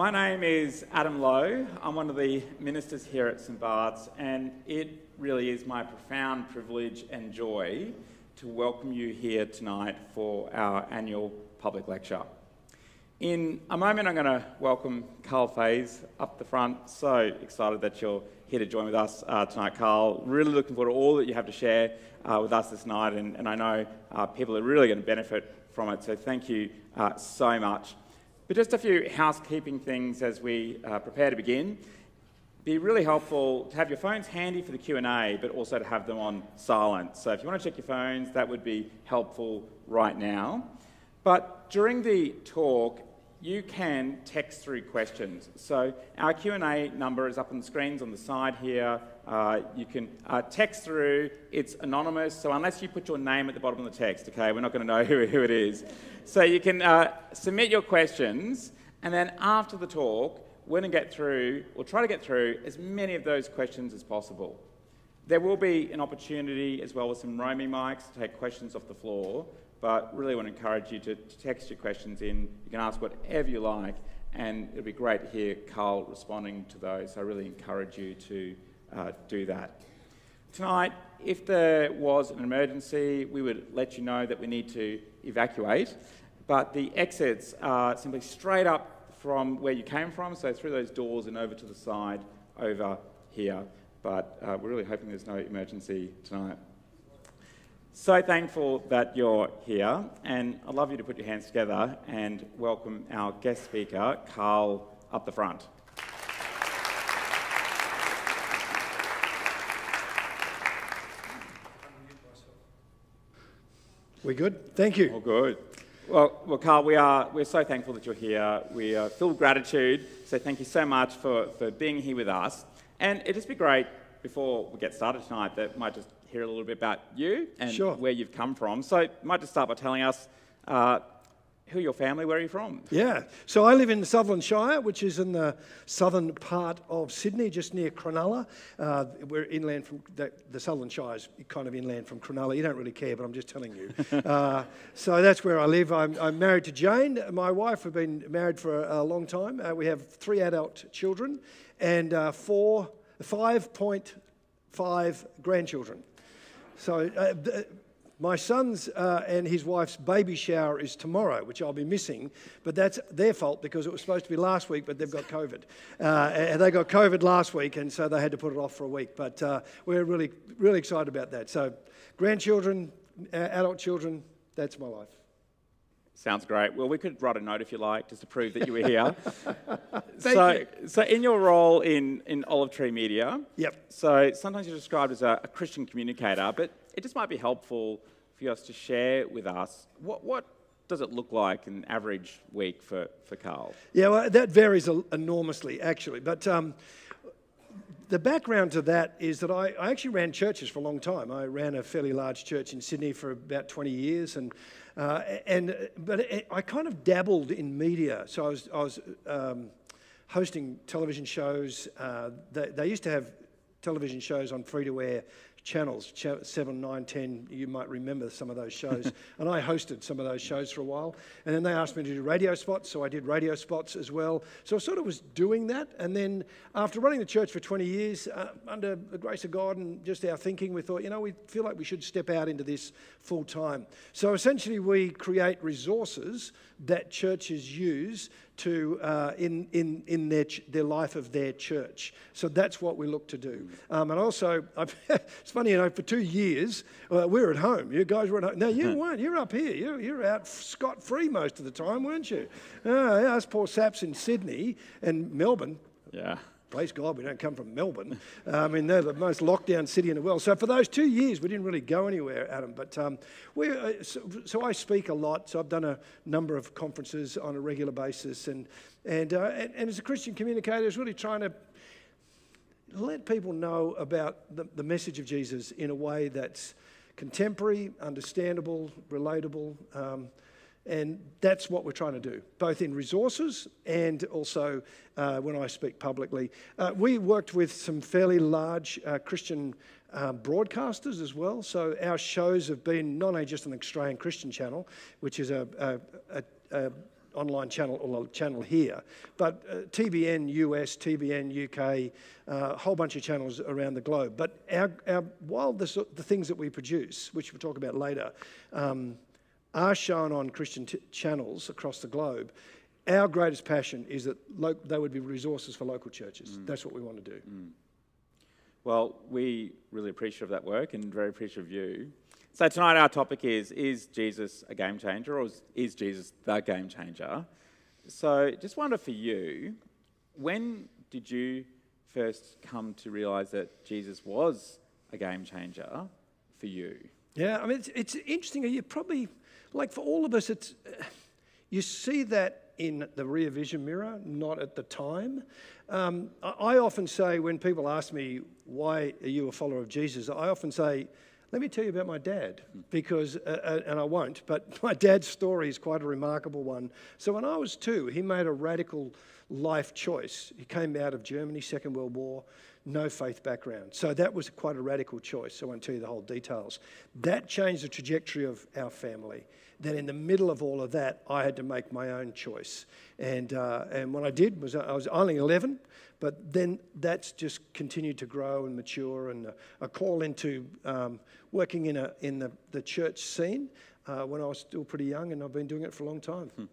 My name is Adam Lowe. I'm one of the ministers here at St Bart's, and it really is my profound privilege and joy to welcome you here tonight for our annual public lecture. In a moment, I'm going to welcome Karl Faase up the front. So excited that you're here to join with us uh, tonight, Karl. Really looking forward to all that you have to share uh, with us this night, and, and I know uh, people are really going to benefit from it. So thank you uh, so much. But just a few housekeeping things as we uh, prepare to begin. Be really helpful to have your phones handy for the Q&A, but also to have them on silent. So if you want to check your phones, that would be helpful right now. But during the talk, you can text through questions. So our Q&A number is up on the screens on the side here. Uh, you can uh, text through. It's anonymous, so unless you put your name at the bottom of the text, okay, we're not going to know who, who it is. So you can uh, submit your questions, and then after the talk, we're going to get through, or try to get through, as many of those questions as possible. There will be an opportunity, as well as some roaming mics, to take questions off the floor but really want to encourage you to, to text your questions in. You can ask whatever you like, and it'll be great to hear Karl responding to those. So I really encourage you to uh, do that. Tonight, if there was an emergency, we would let you know that we need to evacuate, but the exits are simply straight up from where you came from, so through those doors and over to the side over here. But uh, we're really hoping there's no emergency tonight. So thankful that you're here, and I'd love you to put your hands together and welcome our guest speaker, Karl, up the front. We're good? Thank you. All good. Well, well, Karl, we are we're so thankful that you're here. We are filled with gratitude. So thank you so much for, for being here with us. And it'd just be great before we get started tonight that might just hear a little bit about you and sure. where you've come from. So, might just start by telling us uh, who your family, where are you from? Yeah, so I live in Sutherland Shire, which is in the southern part of Sydney, just near Cronulla. Uh, we're inland from the, the, Sutherland Shire is kind of inland from Cronulla. You don't really care, but I'm just telling you. uh, so that's where I live. I'm, I'm, married to Jane, my wife. We've been married for a, a long time. Uh, we have three adult children and uh, four, 5.5 grandchildren. So uh, my son's uh, and his wife's baby shower is tomorrow, which I'll be missing, but that's their fault because it was supposed to be last week, but they've got COVID. Uh, and they got COVID last week, and so they had to put it off for a week. But uh, we're really, really excited about that. So, grandchildren, adult children, that's my life. Sounds great. Well, we could write a note if you like, just to prove that you were here. so, you. so in your role in, in Olive Tree Media, yep. So sometimes you're described as a, a Christian communicator, but it just might be helpful for you to share with us what what does it look like an average week for, for Karl? Yeah, well, that varies enormously, actually. But um, the background to that is that I, I, actually ran churches for a long time. I ran a fairly large church in Sydney for about 20 years, and uh, and but it, I kind of dabbled in media. So I was I was um, hosting television shows. Uh, they, they used to have television shows on free to air channels, 7, 9, 10, you might remember some of those shows. and I hosted some of those shows for a while. And then they asked me to do radio spots, so I did radio spots as well. So I sort of was doing that. And then after running the church for 20 years, uh, under the grace of God and just our thinking, we thought, you know, we feel like we should step out into this full time. So essentially, we create resources that churches use to uh, in, in, in their, ch- their life of their church. So that's what we look to do. Um, and also, it's funny, you know, for two years, uh, we were at home. You guys were at home. No, you weren't. You're up here. You, you're out scot free most of the time, weren't you? Uh, us poor saps in Sydney and Melbourne. Yeah. Praise God, we don't come from Melbourne. I mean, they're the most locked down city in the world. So for those two years, we didn't really go anywhere, Adam. But um, we, uh, so, so, I speak a lot. So I've done a number of conferences on a regular basis. And, and, uh, and, and, as a Christian communicator, is really trying to let people know about the, the message of Jesus in a way that's contemporary, understandable, relatable. Um, and that's what we're trying to do, both in resources and also uh, when I speak publicly. Uh, we worked with some fairly large uh, Christian uh, broadcasters as well. So our shows have been not only just the Australian Christian channel, which is a, a, a, a online channel or channel here, but uh, TBN US, TBN UK, uh, a whole bunch of channels around the globe. But our, our, while the, the things that we produce, which we'll talk about later, um, are shown on Christian t- channels across the globe, our greatest passion is that lo- they would be resources for local churches. Mm. That's what we want to do. Mm. Well, we really appreciate that work and very appreciative of you. So tonight our topic is is Jesus a game changer or is Jesus the game changer? So just wonder for you, when did you first come to realize that Jesus was a game changer for you? Yeah, I mean it's, it's interesting. You probably like for all of us, it's you see that in the rear vision mirror, not at the time. Um, I often say when people ask me, why are you a follower of Jesus? I often say, let me tell you about my dad, because, uh, uh and I won't, but my dad's story is quite a remarkable one. So when I was two, he made a radical life choice. He came out of Germany, Second World War, no faith background. So that was quite a radical choice. I won't tell you the whole details. That changed the trajectory of our family then in the middle of all of that, I had to make my own choice. And, uh, and what I did was I was only 11, but then that's just continued to grow and mature. And a call into um, working in, a, in the, the church scene uh, when I was still pretty young, and I've been doing it for a long time. Hmm.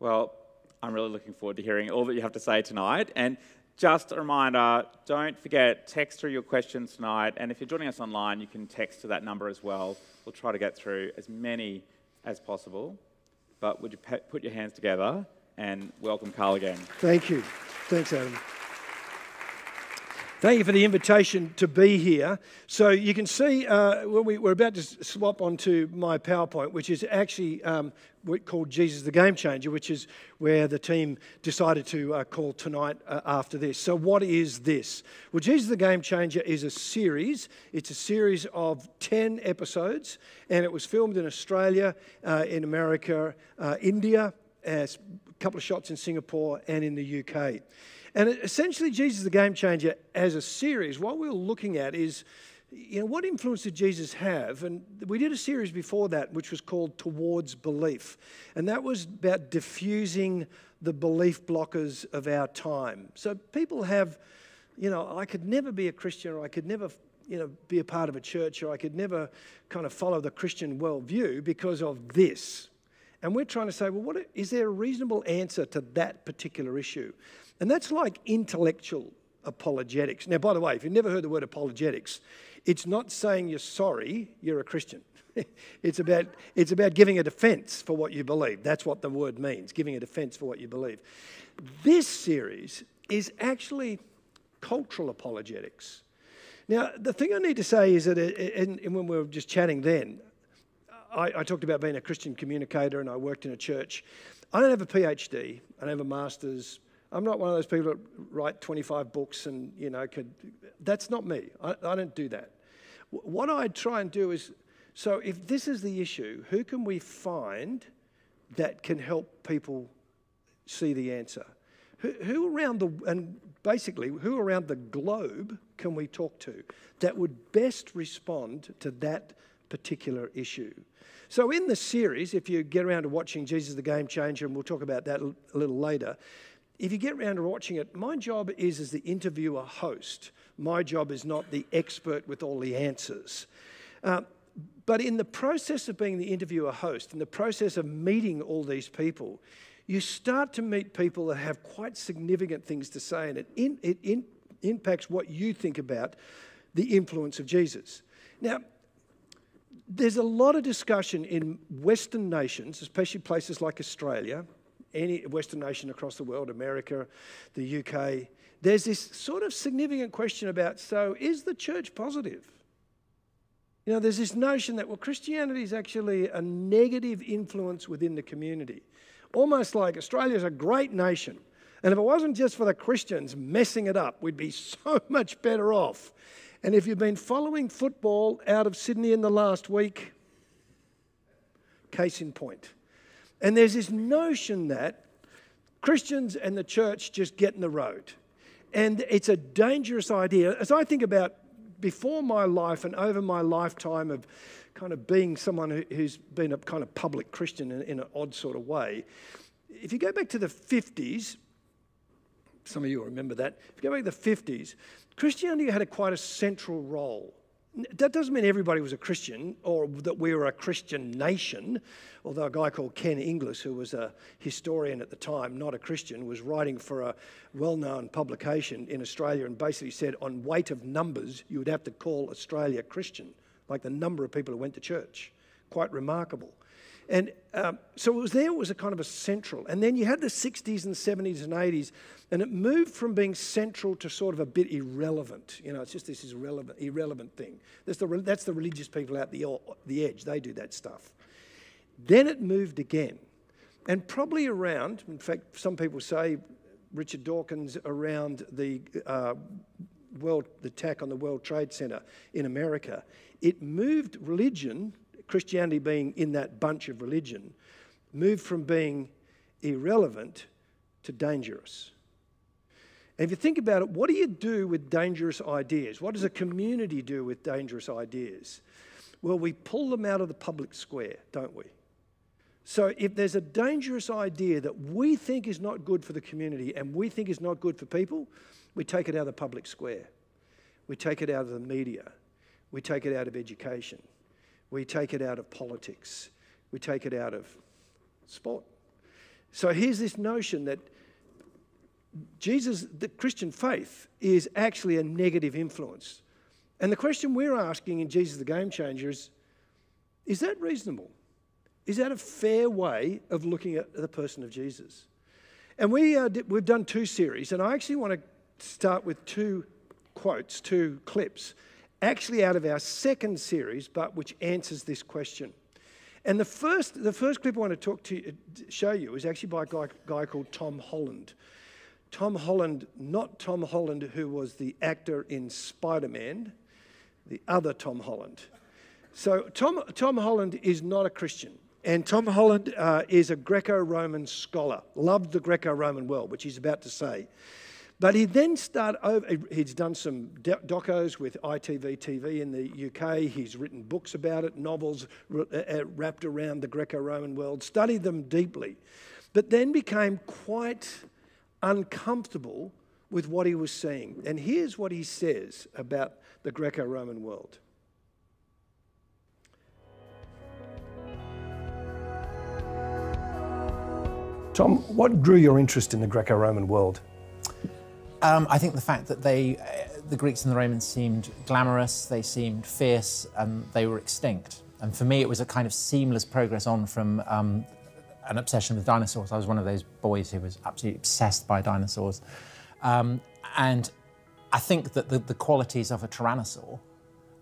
Well, I'm really looking forward to hearing all that you have to say tonight. And just a reminder don't forget, text through your questions tonight. And if you're joining us online, you can text to that number as well. We'll try to get through as many as possible. But would you put your hands together and welcome Karl again? Thank you. Thanks, Adam. Thank you for the invitation to be here. So you can see uh, we, are about to swap onto my PowerPoint, which is actually um, called Jesus the Game Changer, which is where the team decided to uh, call tonight uh, after this. So what is this? Well, Jesus the Game Changer is a series. It's a series of 10 episodes, and it was filmed in Australia, uh, in America, uh, India, a couple of shots in Singapore, and in the UK. And essentially, Jesus the Game Changer as a series, what we're looking at is, you know, what influence did Jesus have? And we did a series before that, which was called Towards Belief. And that was about diffusing the belief blockers of our time. So people have, you know, I could never be a Christian or I could never you know, be a part of a church or I could never kind of follow the Christian worldview because of this. And we're trying to say, well, what is there a reasonable answer to that particular issue? And that's like intellectual apologetics. Now, by the way, if you've never heard the word apologetics, it's not saying you're sorry, you're a Christian. it's, about, it's about giving a defense for what you believe. That's what the word means, giving a defense for what you believe. This series is actually cultural apologetics. Now, the thing I need to say is that, uh, uh, and when we were just chatting then, I, I, talked about being a Christian communicator and I worked in a church. I don't have a PhD, I don't have a master's, I'm not one of those people that write 25 books and, you know, could. That's not me. I, I don't do that. What I try and do is so if this is the issue, who can we find that can help people see the answer? Who, who around the, and basically, who around the globe can we talk to that would best respond to that particular issue? So, in the series, if you get around to watching Jesus the Game Changer, and we'll talk about that a little later, if you get around to watching it, my job is as the interviewer host. My job is not the expert with all the answers. Uh, but in the process of being the interviewer host, in the process of meeting all these people, you start to meet people that have quite significant things to say, and it, in, it in, impacts what you think about the influence of Jesus. Now, there's a lot of discussion in Western nations, especially places like Australia, any Western nation across the world, America, the UK, there's this sort of significant question about so is the church positive? You know, there's this notion that, well, Christianity is actually a negative influence within the community. Almost like Australia's a great nation. And if it wasn't just for the Christians messing it up, we'd be so much better off. And if you've been following football out of Sydney in the last week, case in point. And there's this notion that Christians and the church just get in the road. And it's a dangerous idea. As I think about before my life and over my lifetime of kind of being someone who, who's been a kind of public Christian in, in an odd sort of way, if you go back to the 50s, some of you remember that. If you go back to the 50s, Christianity had a quite a central role. That doesn't mean everybody was a Christian or that we were a Christian nation, although a guy called Ken Inglis, who was a historian at the time, not a Christian, was writing for a well known publication in Australia and basically said, on weight of numbers, you would have to call Australia Christian, like the number of people who went to church. Quite remarkable. And um, so it was there, it was a kind of a central. And then you had the 60s and 70s and 80s, and it moved from being central to sort of a bit irrelevant. You know, it's just this is irrelevant, irrelevant thing. That's the, that's the religious people out the, the edge, they do that stuff. Then it moved again. And probably around, in fact, some people say Richard Dawkins around the uh, world, the attack on the World Trade Center in America, it moved religion Christianity being in that bunch of religion, moved from being irrelevant to dangerous. And if you think about it, what do you do with dangerous ideas? What does a community do with dangerous ideas? Well, we pull them out of the public square, don't we? So if there's a dangerous idea that we think is not good for the community and we think is not good for people, we take it out of the public square. We take it out of the media. We take it out of education. We take it out of politics. We take it out of sport. So here's this notion that Jesus, the Christian faith, is actually a negative influence. And the question we're asking in Jesus the Game Changer is is that reasonable? Is that a fair way of looking at the person of Jesus? And we, uh, we've done two series, and I actually want to start with two quotes, two clips actually out of our second series, but which answers this question. And the first, the first clip I want to talk to show you is actually by a guy, guy called Tom Holland. Tom Holland, not Tom Holland who was the actor in Spider Man, the other Tom Holland. So Tom, Tom Holland is not a Christian. And Tom Holland uh, is a Greco Roman scholar, loved the Greco Roman world, which he's about to say. But he then started over, he's done some docos with ITV TV in the UK. He's written books about it, novels uh, uh, wrapped around the Greco Roman world, studied them deeply, but then became quite uncomfortable with what he was seeing. And here's what he says about the Greco Roman world. Tom, what drew your interest in the Greco Roman world? Um, I think the fact that they, uh, the Greeks and the Romans seemed glamorous, they seemed fierce, and they were extinct. And for me, it was a kind of seamless progress on from um, an obsession with dinosaurs. I was one of those boys who was absolutely obsessed by dinosaurs. Um, and I think that the, the, qualities of a tyrannosaur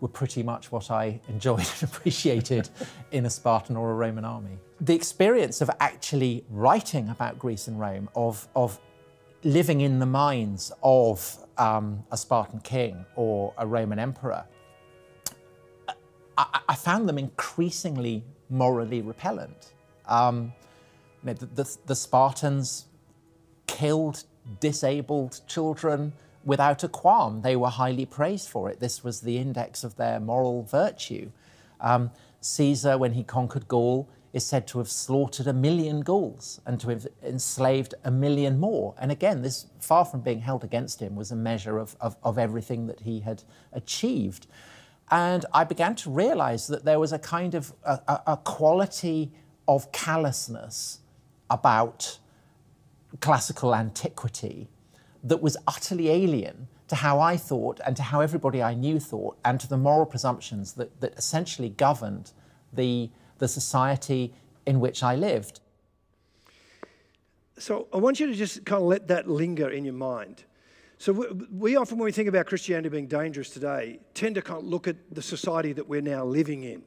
were pretty much what I enjoyed and appreciated in a Spartan or a Roman army. The experience of actually writing about Greece and Rome, of, of living in the minds of um, a Spartan king or a Roman emperor, I, I found them increasingly morally repellent. Um, you know, the, the, the Spartans killed disabled children without a qualm. They were highly praised for it. This was the index of their moral virtue. Um, Caesar, when he conquered Gaul, is said to have slaughtered a million Gauls and to have enslaved a million more. And again, this, far from being held against him, was a measure of, of, of everything that he had achieved. And I began to realize that there was a kind of a, a quality of callousness about classical antiquity that was utterly alien to how I thought and to how everybody I knew thought and to the moral presumptions that, that essentially governed the the society in which I lived. So I want you to just kind of let that linger in your mind. So we, often, when we think about Christianity being dangerous today, tend to kind of look at the society that we're now living in.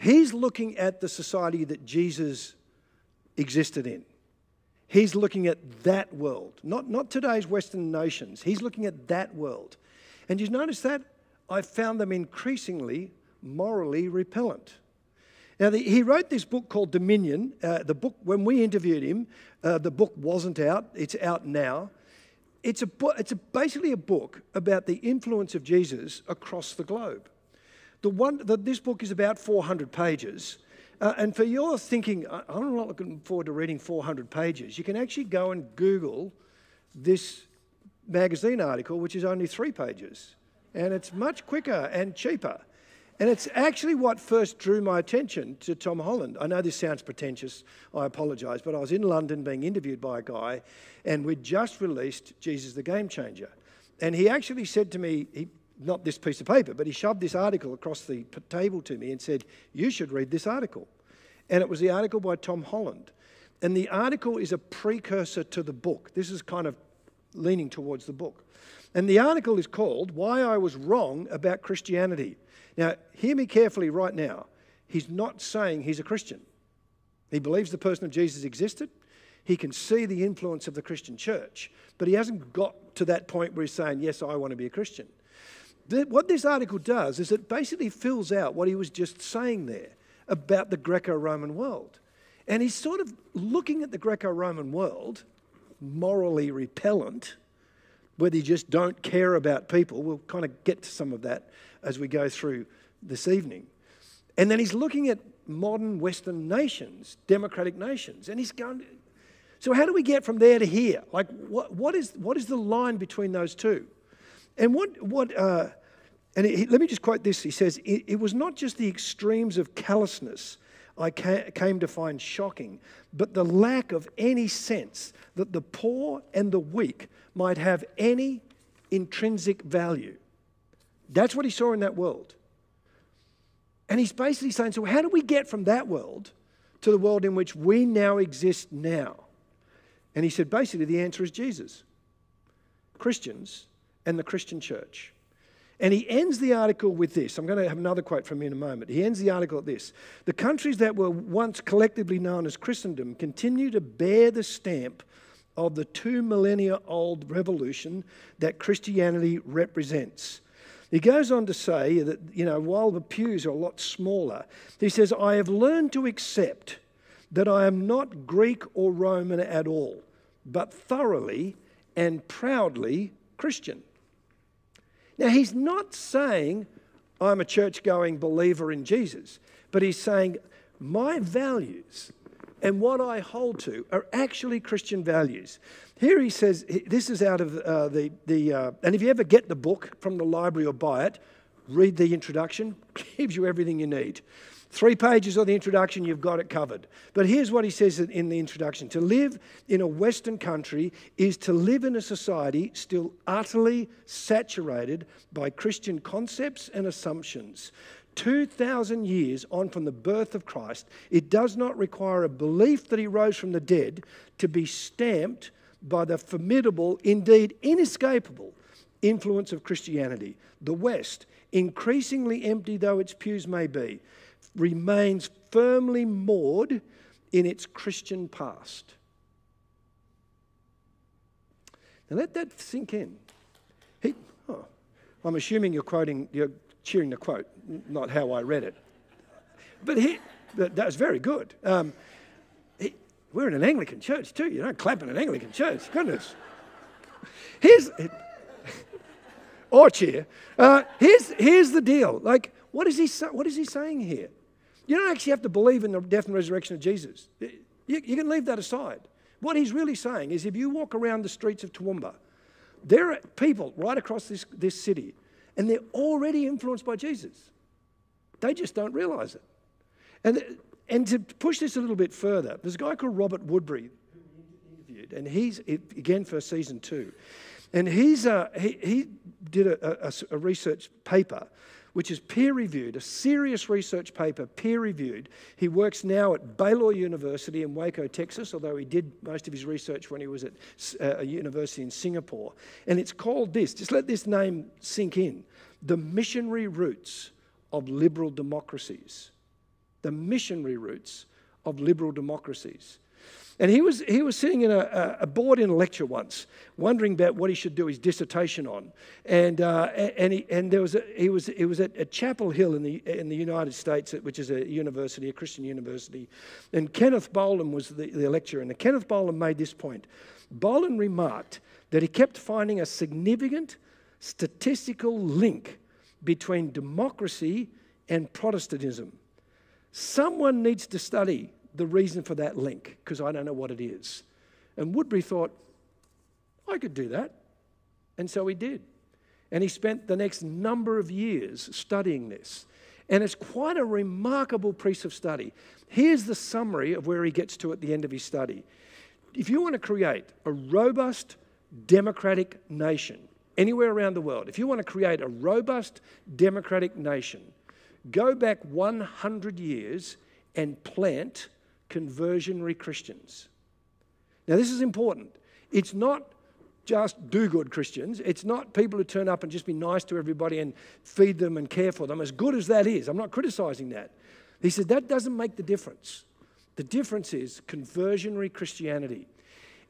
He's looking at the society that Jesus existed in. He's looking at that world, not, not today's Western nations. He's looking at that world. And you notice that? I found them increasingly morally repellent. Now, the, he wrote this book called Dominion. Uh, the book, when we interviewed him, uh, the book wasn't out, it's out now. it's, a, it's a, basically a book about the influence of Jesus across the globe. The one, the, this book is about 400 pages. Uh, and for your thinking, I'm not looking forward to reading 400 pages, you can actually go and Google this magazine article, which is only three pages. And it's much quicker and cheaper. And it's actually what first drew my attention to Tom Holland. I know this sounds pretentious, I apologise, but I was in London being interviewed by a guy, and we'd just released Jesus the Game Changer. And he actually said to me, he, not this piece of paper, but he shoved this article across the table to me and said, You should read this article. And it was the article by Tom Holland. And the article is a precursor to the book. This is kind of leaning towards the book. And the article is called Why I Was Wrong About Christianity. Now, hear me carefully right now. He's not saying he's a Christian. He believes the person of Jesus existed. He can see the influence of the Christian church, but he hasn't got to that point where he's saying, Yes, I want to be a Christian. What this article does is it basically fills out what he was just saying there about the Greco Roman world. And he's sort of looking at the Greco Roman world, morally repellent, whether you just don't care about people. We'll kind of get to some of that as we go through this evening. And then he's looking at modern Western nations, democratic nations, and he's going, so how do we get from there to here? Like, what, what, is, what is the line between those two? And what, what uh, and he, let me just quote this. He says, it, it was not just the extremes of callousness I ca- came to find shocking, but the lack of any sense that the poor and the weak might have any intrinsic value. That's what he saw in that world. And he's basically saying, so how do we get from that world to the world in which we now exist now? And he said, basically, the answer is Jesus, Christians, and the Christian church. And he ends the article with this. I'm going to have another quote from him in a moment. He ends the article at this The countries that were once collectively known as Christendom continue to bear the stamp of the two millennia old revolution that Christianity represents. He goes on to say that, you know, while the pews are a lot smaller, he says, I have learned to accept that I am not Greek or Roman at all, but thoroughly and proudly Christian. Now, he's not saying I'm a church going believer in Jesus, but he's saying my values and what I hold to are actually Christian values. Here he says, this is out of uh, the, the uh, and if you ever get the book from the library or buy it, read the introduction, gives you everything you need. Three pages of the introduction, you've got it covered. But here's what he says in the introduction To live in a Western country is to live in a society still utterly saturated by Christian concepts and assumptions. 2,000 years on from the birth of Christ, it does not require a belief that he rose from the dead to be stamped by the formidable, indeed inescapable, influence of Christianity. The West, increasingly empty though its pews may be, remains firmly moored in its Christian past. Now let that sink in. He, oh, I'm assuming you're quoting, you're cheering the quote, not how I read it. But he, that, that was very good. Um, he, we're in an Anglican church too. You don't clap in an Anglican church. Goodness. Here's, or cheer. Uh, here's, here's the deal. Like, what is, he, what is he saying here? You don't actually have to believe in the death and resurrection of Jesus. You, you can leave that aside. What he's really saying is if you walk around the streets of Toowoomba, there are people right across this, this city, and they're already influenced by Jesus. They just don't realize it. And, and to push this a little bit further, there's a guy called Robert Woodberry who we interviewed, and he's, again, for season two. And he's, uh, he, he did a, a, a research paper which is peer reviewed, a serious research paper, peer reviewed. He works now at Baylor University in Waco, Texas, although he did most of his research when he was at uh, a university in Singapore. And it's called this, just let this name sink in The Missionary Roots of Liberal Democracies. The missionary roots of liberal democracies. And he was, he was sitting in a, a board in a lecture once, wondering about what he should do his dissertation on. And, uh, and, he, and there was a, he was, it was at, at Chapel Hill in the, in the United States, which is a university, a Christian university. And Kenneth Bollen was the, the lecturer. And Kenneth Bollen made this point Bollen remarked that he kept finding a significant statistical link between democracy and Protestantism. Someone needs to study the reason for that link because I don't know what it is. And Woodberry thought, I could do that. And so he did. And he spent the next number of years studying this. And it's quite a remarkable piece of study. Here's the summary of where he gets to at the end of his study. If you want to create a robust democratic nation anywhere around the world, if you want to create a robust democratic nation, go back 100 years and plant conversionary Christians. Now, this is important. It's not just do good Christians. It's not people who turn up and just be nice to everybody and feed them and care for them, as good as that is. I'm not criticizing that. He said that doesn't make the difference. The difference is conversionary Christianity.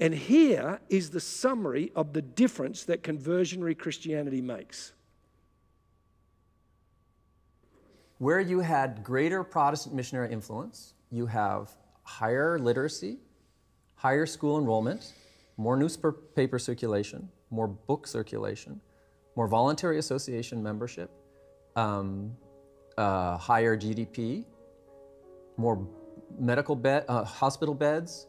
And here is the summary of the difference that conversionary Christianity makes. Where you had greater Protestant missionary influence, you have higher literacy, higher school enrollment, more newspaper circulation, more book circulation, more voluntary association membership, um, uh, higher GDP, more medical bed, uh, hospital beds,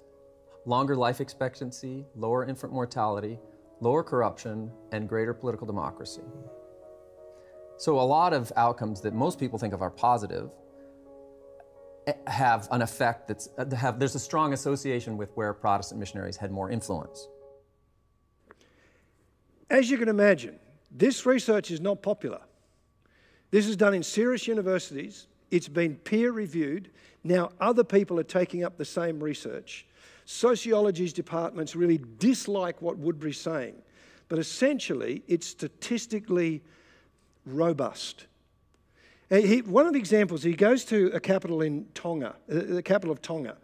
longer life expectancy, lower infant mortality, lower corruption, and greater political democracy. So a lot of outcomes that most people think of are positive have an effect that's uh, have there's a strong association with where Protestant missionaries had more influence. As you can imagine, this research is not popular. This is done in serious universities. It's been peer reviewed. Now other people are taking up the same research. Sociology's departments really dislike what Woodberry's saying, but essentially it's statistically robust. He, one of the examples, he goes to a capital in Tonga, uh, the capital of Tonga.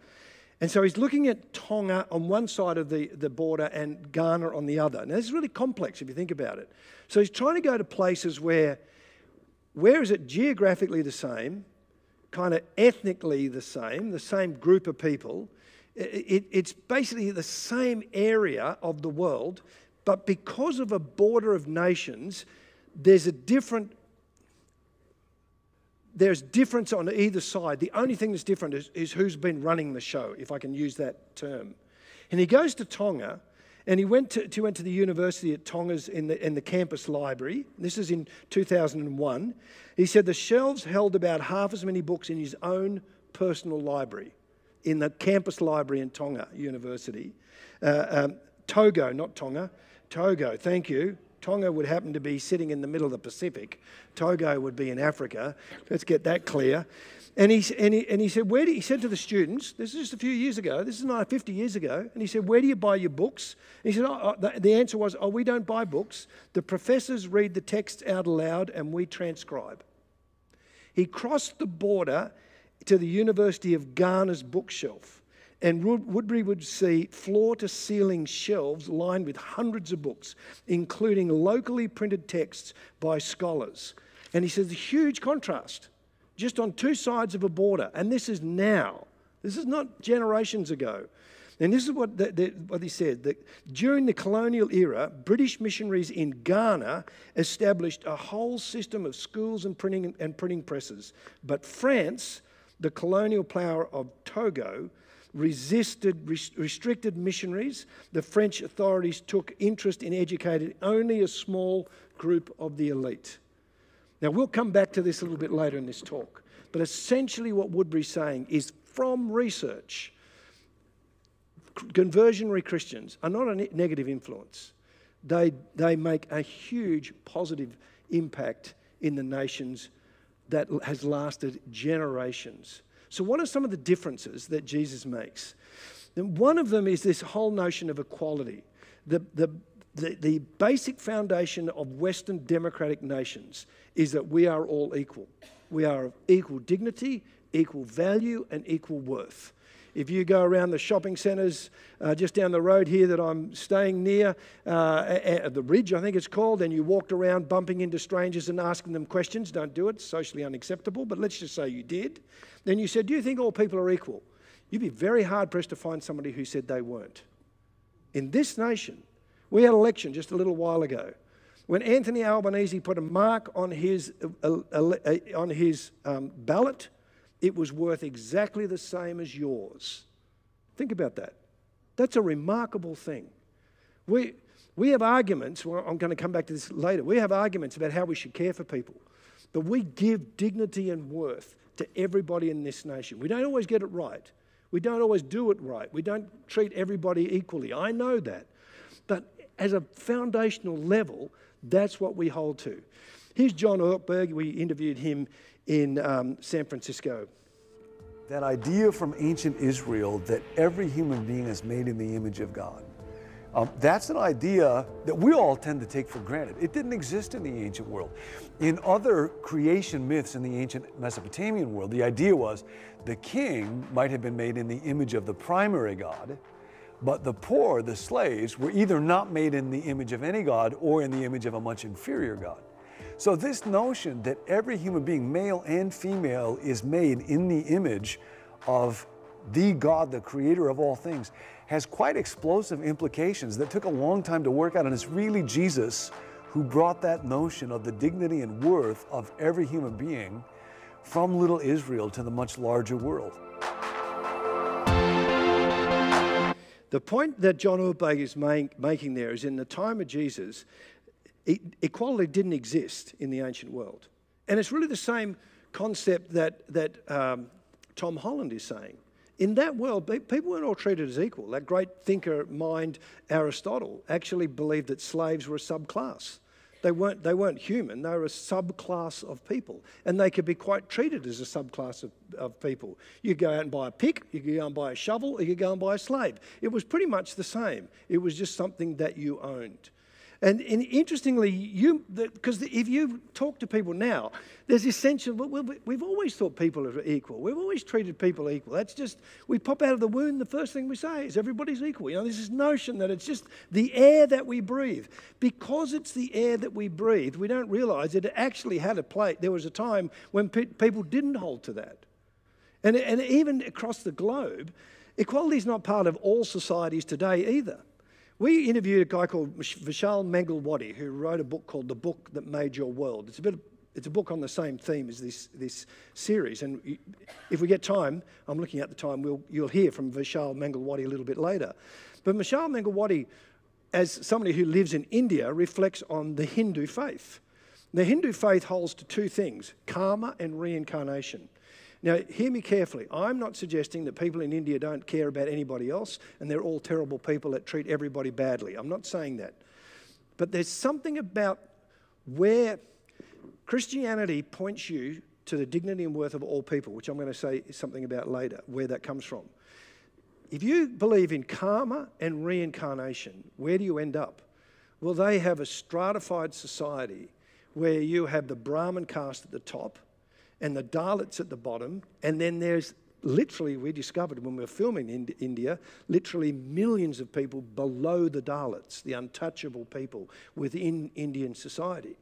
And so he's looking at Tonga on one side of the, the border and Ghana on the other. Now, this is really complex if you think about it. So he's trying to go to places where, where is it geographically the same, kind of ethnically the same, the same group of people. It, it, it's basically the same area of the world, but because of a border of nations, there's a different there's difference on either side. The only thing that's different is, is who's been running the show, if I can use that term. And he goes to Tonga, and he went to, to, went to the university at Tonga's in the, in the campus library. This is in 2001. He said the shelves held about half as many books in his own personal library in the campus library in Tonga University. Uh, um, Togo, not Tonga. Togo, thank you. Tonga would happen to be sitting in the middle of the Pacific. Togo would be in Africa. Let's get that clear. And he, and he, and he said, where do, he said to the students, this is just a few years ago, this is not 50 years ago, and he said, where do you buy your books? And he said, oh, oh, the, the answer was, oh, we don't buy books. The professors read the text out aloud and we transcribe. He crossed the border to the University of Ghana's bookshelf. And Woodberry would see floor to ceiling shelves lined with hundreds of books, including locally printed texts by scholars. And he says, a huge contrast, just on two sides of a border. And this is now. This is not generations ago. And this is what, the, the, what he said that during the colonial era, British missionaries in Ghana established a whole system of schools and printing, and printing presses. But France, the colonial power of Togo, resisted restricted missionaries. The French authorities took interest in educating only a small group of the elite. Now, we'll come back to this a little bit later in this talk, but essentially, what Woodberry's saying is from research, conversionary Christians are not a negative influence. They, they make a huge positive impact in the nations that has lasted generations. So, what are some of the differences that Jesus makes? And one of them is this whole notion of equality. The, the, the, the basic foundation of Western democratic nations is that we are all equal. We are of equal dignity, equal value, and equal worth. If you go around the shopping centres uh, just down the road here that I'm staying near, uh, at the Ridge, I think it's called, and you walked around bumping into strangers and asking them questions, don't do it, socially unacceptable, but let's just say you did. Then you said, Do you think all people are equal? You'd be very hard pressed to find somebody who said they weren't. in this nation, we had an election just a little while ago. When Anthony Albanese put a mark on his, uh, uh, uh, on his um, ballot, it was worth exactly the same as yours. Think about that. That's a remarkable thing. We, we have arguments, well, I'm going to come back to this later. We have arguments about how we should care for people, but we give dignity and worth to everybody in this nation. We don't always get it right. We don't always do it right. We don't treat everybody equally. I know that. But as a foundational level, that's what we hold to. Here's John Ortberg. We interviewed him in um, San Francisco. That idea from ancient Israel that every human being is made in the image of God. Um, that's an idea that we all tend to take for granted. It didn't exist in the ancient world. In other creation myths in the ancient Mesopotamian world, the idea was the king might have been made in the image of the primary god, but the poor, the slaves, were either not made in the image of any god or in the image of a much inferior god. So, this notion that every human being, male and female, is made in the image of the God, the creator of all things, has quite explosive implications that took a long time to work out. And it's really Jesus who brought that notion of the dignity and worth of every human being from little Israel to the much larger world. The point that John Ortberg is making there is in the time of Jesus, equality didn't exist in the ancient world. And it's really the same concept that, that um, Tom Holland is saying. In that world, people weren't all treated as equal. That great thinker mind, Aristotle, actually believed that slaves were a subclass. They weren't, they weren't human, they were a subclass of people. And they could be quite treated as a subclass of, of people. You could go out and buy a pick, you could go and buy a shovel, you could go and buy a slave. It was pretty much the same. It was just something that you owned. And, and interestingly, you because if you talk to people now, there's this sense of well, we've always thought people are equal. We've always treated people equal. That's just we pop out of the womb. The first thing we say is everybody's equal. You know, there's this notion that it's just the air that we breathe. Because it's the air that we breathe, we don't realise it actually had a plate. There was a time when pe- people didn't hold to that, and and even across the globe, equality is not part of all societies today either. We interviewed a guy called Vishal Mangalwadi who wrote a book called The Book That Made Your World. It's a, bit of, it's a book on the same theme as this, this series. And if we get time, I'm looking at the time, we'll, you'll hear from Vishal Mangalwadi a little bit later. But Vishal Mangalwadi, as somebody who lives in India, reflects on the Hindu faith. The Hindu faith holds to two things karma and reincarnation. Now, hear me carefully. I'm not suggesting that people in India don't care about anybody else and they're all terrible people that treat everybody badly. I'm not saying that. But there's something about where Christianity points you to the dignity and worth of all people, which I'm going to say something about later, where that comes from. If you believe in karma and reincarnation, where do you end up? Well, they have a stratified society where you have the Brahmin caste at the top and the Dalits at the bottom, and then there's literally, we discovered when we were filming in India, literally millions of people below the Dalits, the untouchable people within Indian society.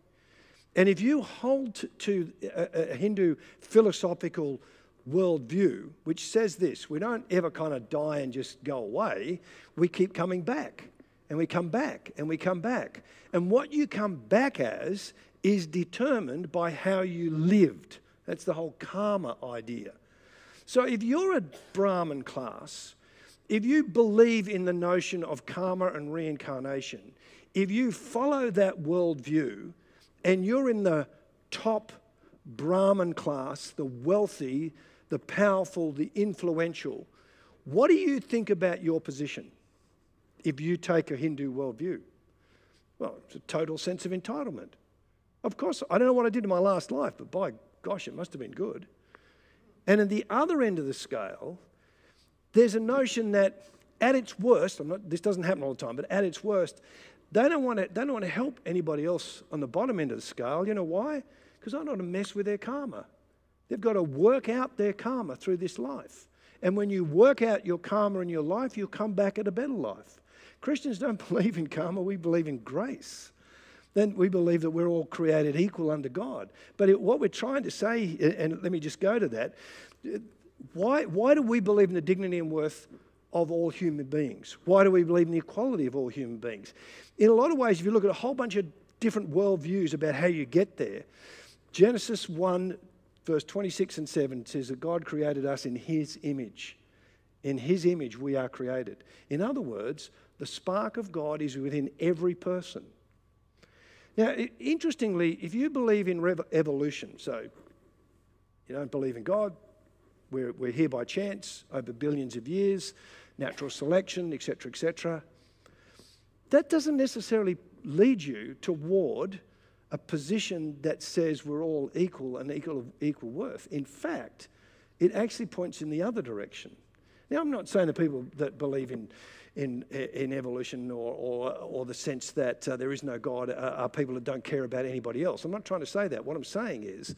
And if you hold to a, a Hindu philosophical worldview, which says this we don't ever kind of die and just go away, we keep coming back and we come back and we come back. And what you come back as is determined by how you lived. That's the whole karma idea. So if you're a Brahmin class, if you believe in the notion of karma and reincarnation, if you follow that worldview and you're in the top Brahmin class, the wealthy, the powerful, the influential, what do you think about your position if you take a Hindu worldview? Well, it's a total sense of entitlement. Of course, I don't know what I did in my last life, but by gosh, it must have been good. And at the other end of the scale, there's a notion that at its worst, not, this doesn't happen all the time, but at its worst, they don't, want to, they don't want to help anybody else on the bottom end of the scale. You know why? Because they don't want to mess with their karma. They've got to work out their karma through this life. And when you work out your karma in your life, you'll come back at a better life. Christians don't believe in karma, we believe in grace then we believe that we're all created equal under God. But it, what we're trying to say, and let me just go to that, why, why do we believe in the dignity and worth of all human beings. Why do we believe in the equality of all human beings? In a lot of ways, if you look at a whole bunch of different worldviews about how you get there, Genesis 1, verse 26 and 7 says that God created us in His image. In His image, we are created. In other words, the spark of God is within every person. Now, interestingly, if you believe in evolution, so you don't believe in God, we're, we're here by chance over billions of years, natural selection, etc., etc. That doesn't necessarily lead you toward a position that says we're all equal and equal, equal worth. In fact, it actually points in the other direction. Now, I'm not saying the people that believe in, in, in evolution or, or, or the sense that uh, there is no God are, are people that don't care about anybody else. I'm not trying to say that. What I'm saying is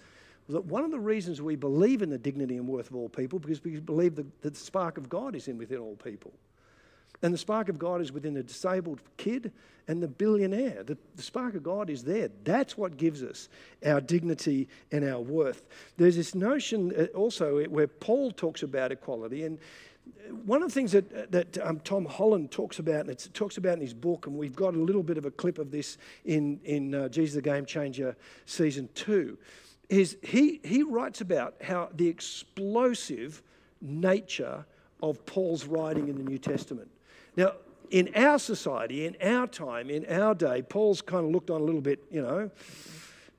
that one of the reasons we believe in the dignity and worth of all people because we believe that the spark of God is in within all people. And the spark of God is within the disabled kid and the billionaire. The, the, spark of God is there. That's what gives us our dignity and our worth. There's this notion uh, also where Paul talks about equality. And one of the things that, that um, Tom Holland talks about, and it talks about in his book, and we've got a little bit of a clip of this in, in uh, Jesus the Game Changer season two, is he, he writes about how the explosive nature of Paul's writing in the New Testament. Now, in our society, in our time, in our day, Paul's kind of looked on a little bit, you know,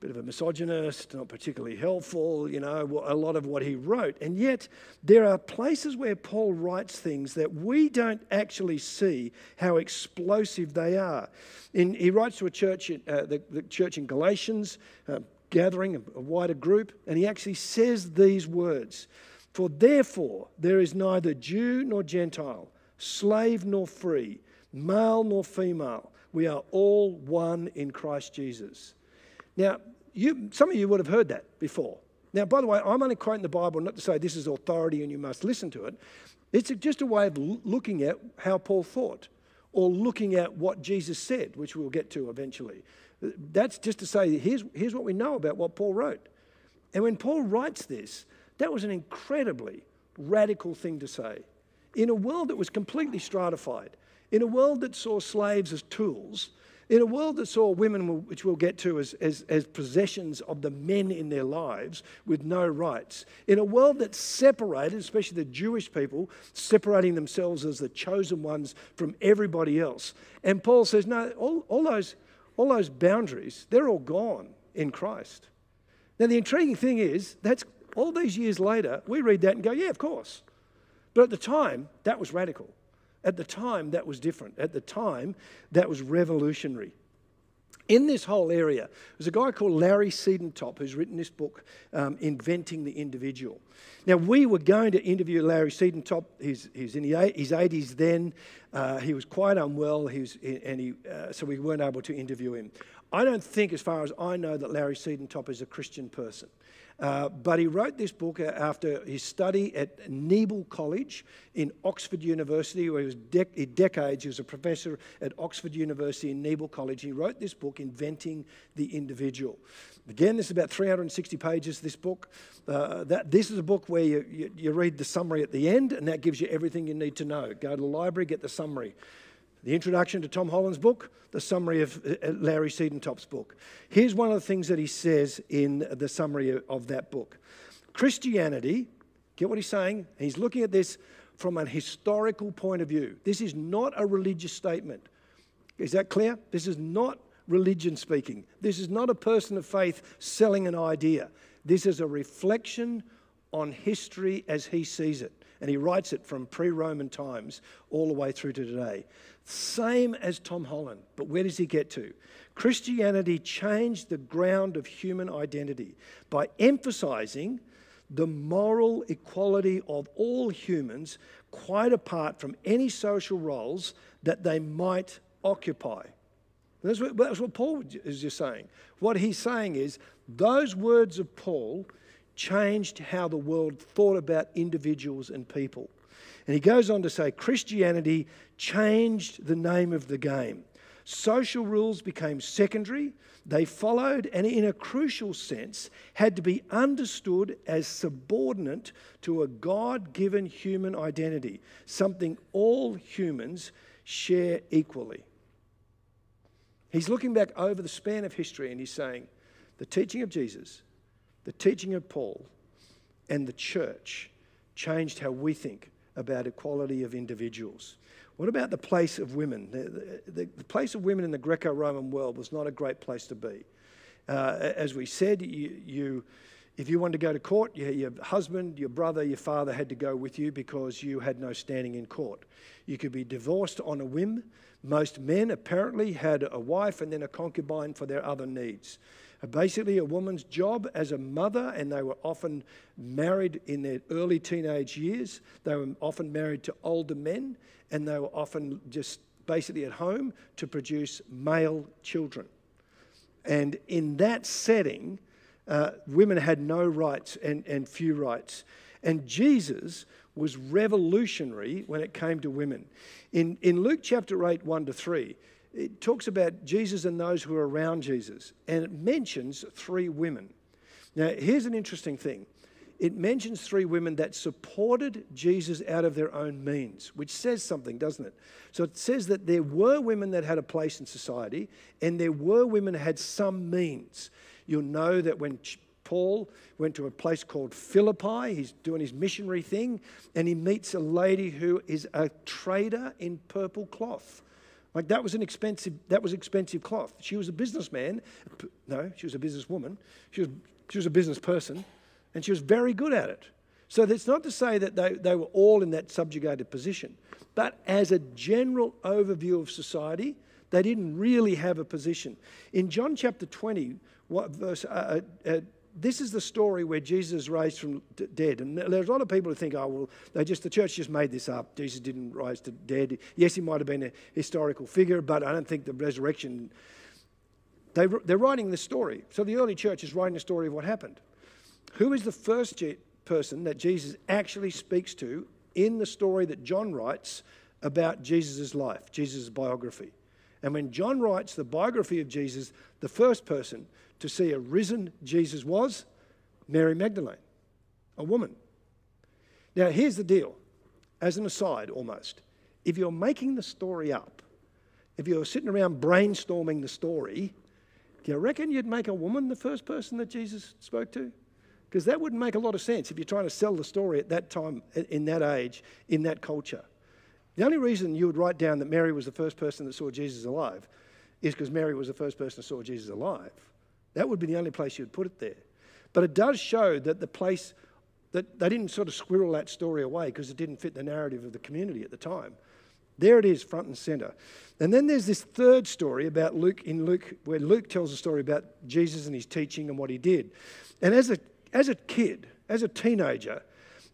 bit of a misogynist, not particularly helpful, you know, a lot of what he wrote. And yet, there are places where Paul writes things that we don't actually see how explosive they are. In, he writes to a church, uh, the, the, church in Galatians, uh, gathering, a, a wider group, and he actually says these words For therefore, there is neither Jew nor Gentile slave nor free, male nor female. We are all one in Christ Jesus. Now, you, some of you would have heard that before. Now, by the way, I'm only quoting the Bible not to say this is authority and you must listen to it. It's just a way of looking at how Paul thought or looking at what Jesus said, which we'll get to eventually. That's just to say, here's, here's what we know about what Paul wrote. And when Paul writes this, that was an incredibly radical thing to say in a world that was completely stratified, in a world that saw slaves as tools, in a world that saw women, which we'll get to, as, as, as, possessions of the men in their lives with no rights, in a world that separated, especially the Jewish people, separating themselves as the chosen ones from everybody else. And Paul says, no, all, all, those, all those boundaries, they're all gone in Christ. Now, the intriguing thing is, that's all these years later, we read that and go, yeah, of course. But at the time, that was radical. At the time, that was different. At the time, that was revolutionary. In this whole area, there's a guy called Larry Siedentop who's written this book, um, Inventing the Individual. Now, we were going to interview Larry Siedentop. He's, he's in his 80s then. Uh, he was quite unwell, he was, and he, uh, so we weren't able to interview him. I don't think, as far as I know, that Larry Siedentop is a Christian person. Uh, but he wrote this book after his study at Keble College in Oxford University, where he was dec- decades. He was a professor at Oxford University in Keble College. He wrote this book, Inventing the Individual. Again, this is about 360 pages, this book. Uh, that, this is a book where you, you, you read the summary at the end, and that gives you everything you need to know. Go to the library, get the summary the introduction to Tom Holland's book, the summary of uh, Larry Siedentop's book. Here's one of the things that he says in the summary of that book Christianity, get what he's saying? He's looking at this from a historical point of view. This is not a religious statement. Is that clear? This is not religion speaking. This is not a person of faith selling an idea. This is a reflection on history as he sees it. And he writes it from pre Roman times all the way through to today. Same as Tom Holland, but where does he get to? Christianity changed the ground of human identity by emphasizing the moral equality of all humans, quite apart from any social roles that they might occupy. That's what, that's what Paul is just saying. What he's saying is those words of Paul changed how the world thought about individuals and people. And he goes on to say Christianity changed the name of the game. Social rules became secondary. They followed, and in a crucial sense, had to be understood as subordinate to a God given human identity, something all humans share equally. He's looking back over the span of history and he's saying the teaching of Jesus, the teaching of Paul, and the church changed how we think about equality of individuals. What about the place of women? The, the, the place of women in the Greco Roman world was not a great place to be. Uh, as we said, you, you, if you wanted to go to court, you, your husband, your brother, your father had to go with you because you had no standing in court. You could be divorced on a whim. Most men apparently had a wife and then a concubine for their other needs. Basically, a woman's job as a mother, and they were often married in their early teenage years. They were often married to older men, and they were often just basically at home to produce male children. And in that setting, uh, women had no rights and, and few rights. And Jesus was revolutionary when it came to women. In, in Luke chapter 8, 1 to 3, it talks about Jesus and those who are around Jesus, and it mentions three women. Now, here's an interesting thing it mentions three women that supported Jesus out of their own means, which says something, doesn't it? So it says that there were women that had a place in society, and there were women that had some means. You'll know that when Paul went to a place called Philippi, he's doing his missionary thing, and he meets a lady who is a trader in purple cloth. Like that was an expensive, that was expensive cloth. She was a businessman. No, she was a businesswoman. She was, she was a business person and she was very good at it. So that's not to say that they, they were all in that subjugated position, but as a general overview of society, they didn't really have a position. In John chapter 20, what verse, uh, uh, uh, this is the story where Jesus is raised from dead. And there's a lot of people who think, oh, well, they just, the church just made this up. Jesus didn't rise to dead. Yes, he might have been a historical figure, but I don't think the resurrection. They, they're writing the story. So the early church is writing the story of what happened. Who is the first person that Jesus actually speaks to in the story that John writes about Jesus' life, Jesus' biography? And when John writes the biography of Jesus, the first person to see a risen Jesus was Mary Magdalene, a woman. Now, here's the deal, as an aside almost. If you're making the story up, if you're sitting around brainstorming the story, do you reckon you'd make a woman the first person that Jesus spoke to? Because that wouldn't make a lot of sense if you're trying to sell the story at that time, in that age, in that culture. The only reason you would write down that Mary was the first person that saw Jesus alive is because Mary was the first person that saw Jesus alive. That would be the only place you'd put it there. But it does show that the place, that they didn't sort of squirrel that story away because it didn't fit the narrative of the community at the time. There it is, front and center. And then there's this third story about Luke in Luke, where Luke tells a story about Jesus and his teaching and what he did. And as a as a kid, as a teenager,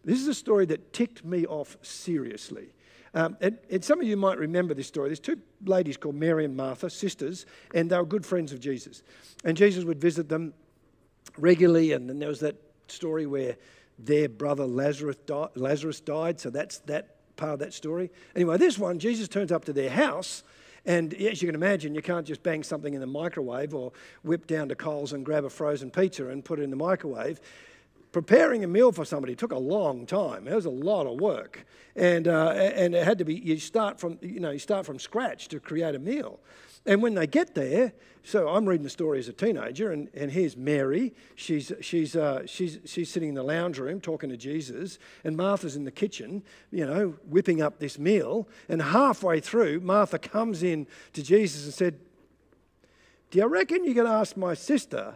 this is a story that ticked me off seriously. Um, and, and, some of you might remember this story. There's two ladies called Mary and Martha, sisters, and they were good friends of Jesus. And Jesus would visit them regularly, and then there was that story where their brother Lazarus, Lazarus died, so that's that part of that story. Anyway, this one, Jesus turns up to their house and as you can imagine, you can't just bang something in the microwave or whip down to Coles and grab a frozen pizza and put it in the microwave. Preparing a meal for somebody took a long time. It was a lot of work, and uh, and it had to be. You start from you know you start from scratch to create a meal. And when they get there, so I'm reading the story as a teenager, and, and here's Mary. She's, she's, uh, she's, she's sitting in the lounge room talking to Jesus, and Martha's in the kitchen, you know, whipping up this meal. And halfway through, Martha comes in to Jesus and said, Do you reckon you can ask my sister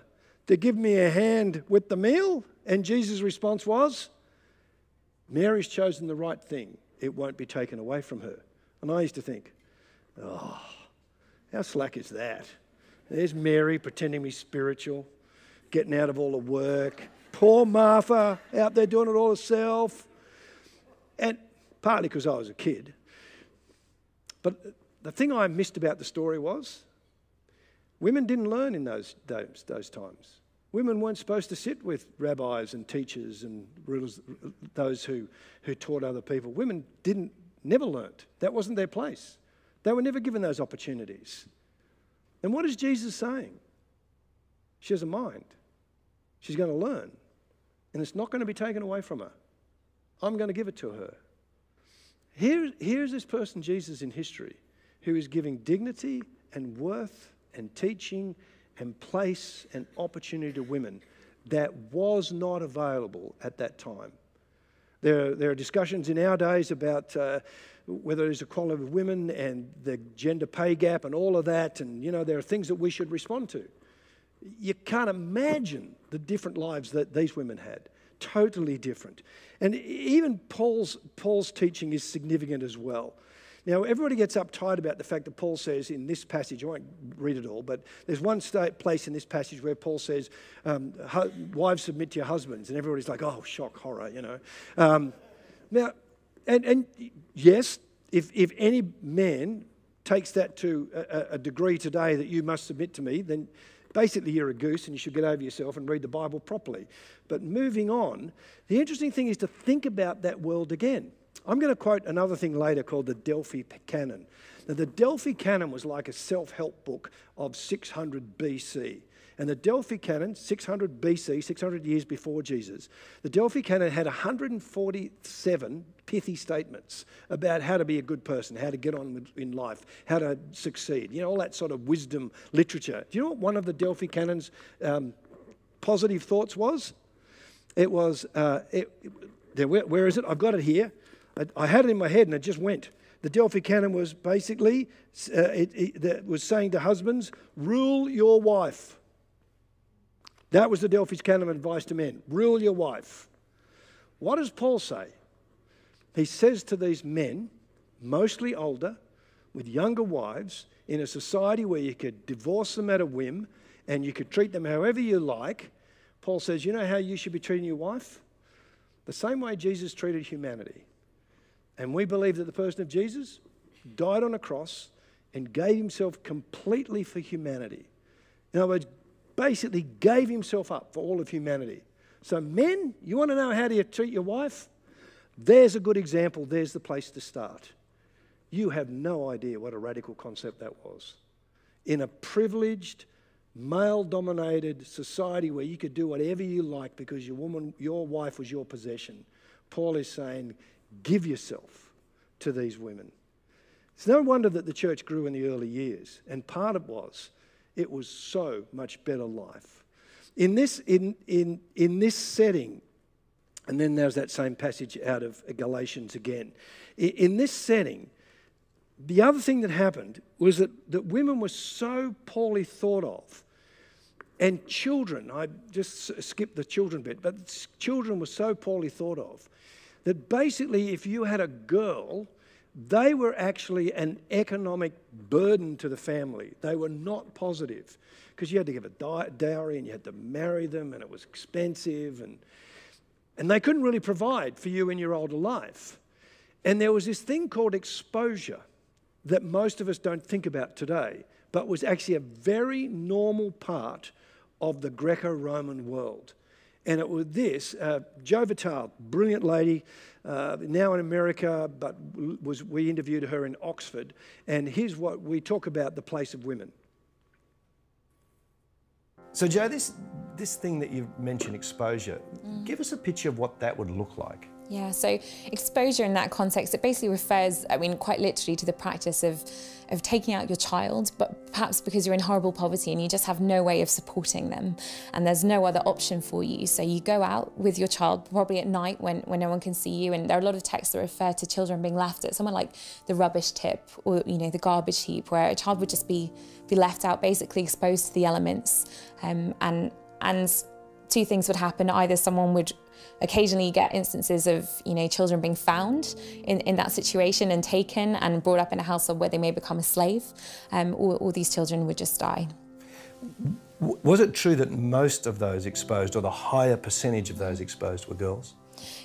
to give me a hand with the meal? And Jesus' response was, Mary's chosen the right thing. It won't be taken away from her. And I used to think, oh, how slack is that? There's Mary pretending to be spiritual, getting out of all the work. Poor Martha out there doing it all herself. And partly because I was a kid. But the thing I missed about the story was women didn't learn in those, those, those times. Women weren't supposed to sit with rabbis and teachers and rulers, those who, who taught other people. Women didn't, never learnt. That wasn't their place. They were never given those opportunities. And what is Jesus saying? She has a mind. She's going to learn. And it's not going to be taken away from her. I'm going to give it to her. Here, here's this person, Jesus, in history, who is giving dignity and worth and teaching and place and opportunity to women that was not available at that time. There, there are discussions in our days about uh, whether there's equality of women and the gender pay gap and all of that, and you know, there are things that we should respond to. You can't imagine the different lives that these women had. Totally different. And even Paul's, Paul's teaching is significant as well. Now, everybody gets uptight about the fact that Paul says in this passage, I won't read it all, but there's one state, place in this passage where Paul says, um, Wives submit to your husbands. And everybody's like, oh, shock, horror, you know. Um, now, and, and yes, if, if any man takes that to a, a degree today that you must submit to me, then basically you're a goose and you should get over yourself and read the Bible properly. But moving on, the interesting thing is to think about that world again. I'm going to quote another thing later called the Delphi Canon. Now, the Delphi Canon was like a self help book of 600 BC. And the Delphi Canon, 600 BC, 600 years before Jesus, the Delphi Canon had 147 pithy statements about how to be a good person, how to get on in life, how to succeed. You know, all that sort of wisdom literature. Do you know what one of the Delphi Canon's um, positive thoughts was? It was, uh, it, where, where is it? I've got it here. I, I, had it in my head and it just went. The Delphi Canon was basically, uh, it, it was saying to husbands, rule your wife. That was the Delphi Canon advice to men rule your wife. What does Paul say? He says to these men, mostly older, with younger wives, in a society where you could divorce them at a whim and you could treat them however you like, Paul says, You know how you should be treating your wife? The same way Jesus treated humanity. And we believe that the person of Jesus died on a cross and gave himself completely for humanity. In other words, basically gave himself up for all of humanity. So, men, you want to know how do you treat your wife? There's a good example. There's the place to start. You have no idea what a radical concept that was. In a privileged, male dominated society where you could do whatever you like because your woman, your wife was your possession, Paul is saying, give yourself to these women. It's no wonder that the church grew in the early years, and part of it was it was so much better life. In this, in, in, in this setting, and then there's that same passage out of Galatians again. In, in this setting, the other thing that happened was that, that women were so poorly thought of. And children, I just skipped the children bit, but children were so poorly thought of that basically, if you had a girl they were actually an economic burden to the family. They were not positive because you had to give a dowry and you had to marry them and it was expensive and, and they couldn't really provide for you in your older life. And there was this thing called exposure that most of us don't think about today, but was actually a very normal part of the Greco Roman world. And it was this uh, Jo Vitale, brilliant lady, uh, now in America, but was, we interviewed her in Oxford. And here's what we talk about the place of women. So, Jo, this, this thing that you mentioned, exposure, mm. give us a picture of what that would look like. Yeah, so exposure in that context, it basically refers, I mean, quite literally to the practice of, of taking out your child, but perhaps because you're in horrible poverty and you just have no way of supporting them and there's no other option for you. So you go out with your child, probably at night when, when no one can see you. And there are a lot of texts that refer to children being left at somewhere like the rubbish tip or, you know, the garbage heap, where a child would just be, be left out, basically exposed to the elements. Um, and, and two things would happen. Either someone would occasionally you get instances of you know children being found in, in that situation and taken and brought up in a household where they may become a slave, um, or, or these children would just die. Was it true that most of those exposed, or the higher percentage of those exposed, were girls?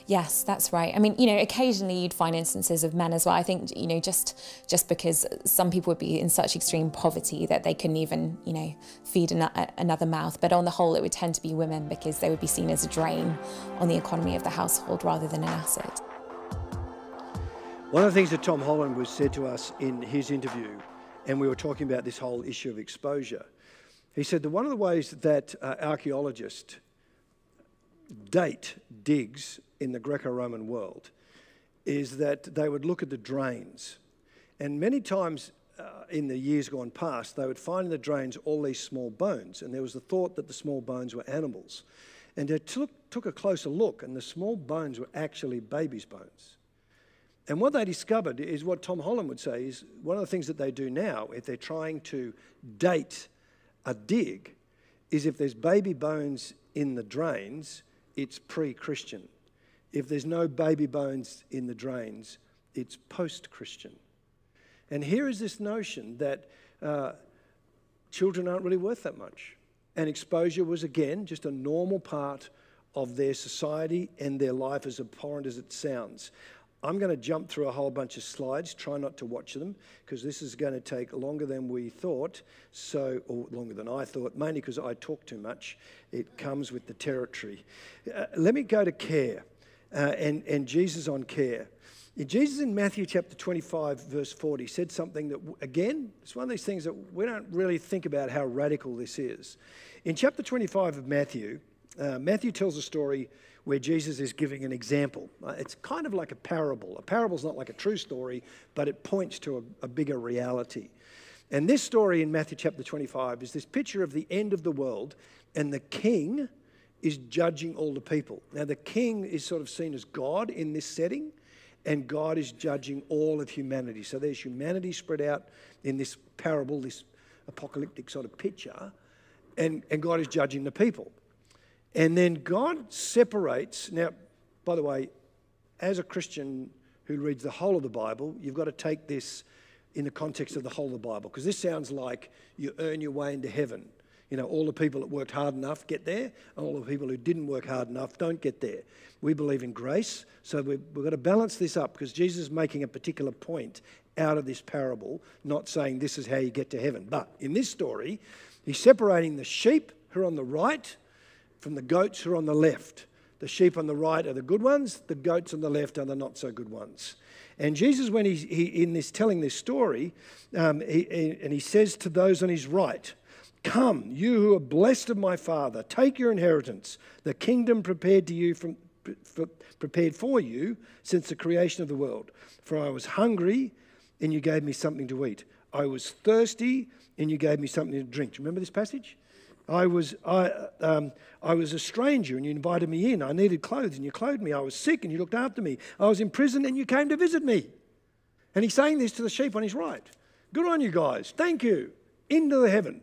Yes, that's right. I mean, you know, occasionally you'd find instances of men as well. I think, you know, just just because some people would be in such extreme poverty that they couldn't even, you know, feed an another mouth. But on the whole, it would tend to be women because they would be seen as a drain on the economy of the household rather than an asset. One of the things that Tom Holland was said to us in his interview and we were talking about this whole issue of exposure. He said that one of the ways that uh, archaeologists date digs in the Greco Roman world is that they would look at the drains. And many times uh, in the years gone past, they would find in the drains all these small bones. And there was the thought that the small bones were animals. And they took, took a closer look, and the small bones were actually babies' bones. And what they discovered is what Tom Holland would say is one of the things that they do now, if they're trying to date a dig, is if there's baby bones in the drains, it's pre Christian. If there's no baby bones in the drains, it's post Christian. And here is this notion that uh, children aren't really worth that much. And exposure was, again, just a normal part of their society and their life, as abhorrent as it sounds. I'm going to jump through a whole bunch of slides. Try not to watch them because this is going to take longer than we thought, so or longer than I thought, mainly because I talk too much. It comes with the territory. Uh, let me go to care uh, and, and Jesus on care. Jesus in Matthew chapter 25, verse 40, said something that, again, it's one of these things that we don't really think about how radical this is. In chapter 25 of Matthew, uh, Matthew tells a story where Jesus is giving an example. Uh, it's kind of like a parable. A parable is not like a true story, but it points to a, a bigger reality. And this story in Matthew chapter 25 is this picture of the end of the world, and the king is judging all the people. Now, the king is sort of seen as God in this setting, and God is judging all of humanity. So there's humanity spread out in this parable, this apocalyptic sort of picture, and, and God is judging the people. And then God separates. Now, by the way, as a Christian who reads the whole of the Bible, you've got to take this in the context of the whole of the Bible, because this sounds like you earn your way into heaven. You know, all the people that worked hard enough get there, and all the people who didn't work hard enough don't get there. We believe in grace, so we've, we've got to balance this up because Jesus is making a particular point out of this parable, not saying this is how you get to heaven. But in this story, he's separating the sheep who are on the right from the goats who are on the left. The sheep on the right are the good ones, the goats on the left are the not so good ones. And Jesus, when he's he, in this telling this story, um, he, he, and he says to those on his right, Come, you who are blessed of my Father, take your inheritance, the kingdom prepared to you from for, prepared for you since the creation of the world. For I was hungry, and you gave me something to eat. I was thirsty, and you gave me something to drink. Do you remember this passage? I was, I, um, I was a stranger and you invited me in. I needed clothes and you clothed me. I was sick and you looked after me. I was in prison and you came to visit me. And he's saying this to the sheep on his right. Good on you guys. Thank you. Into the heaven.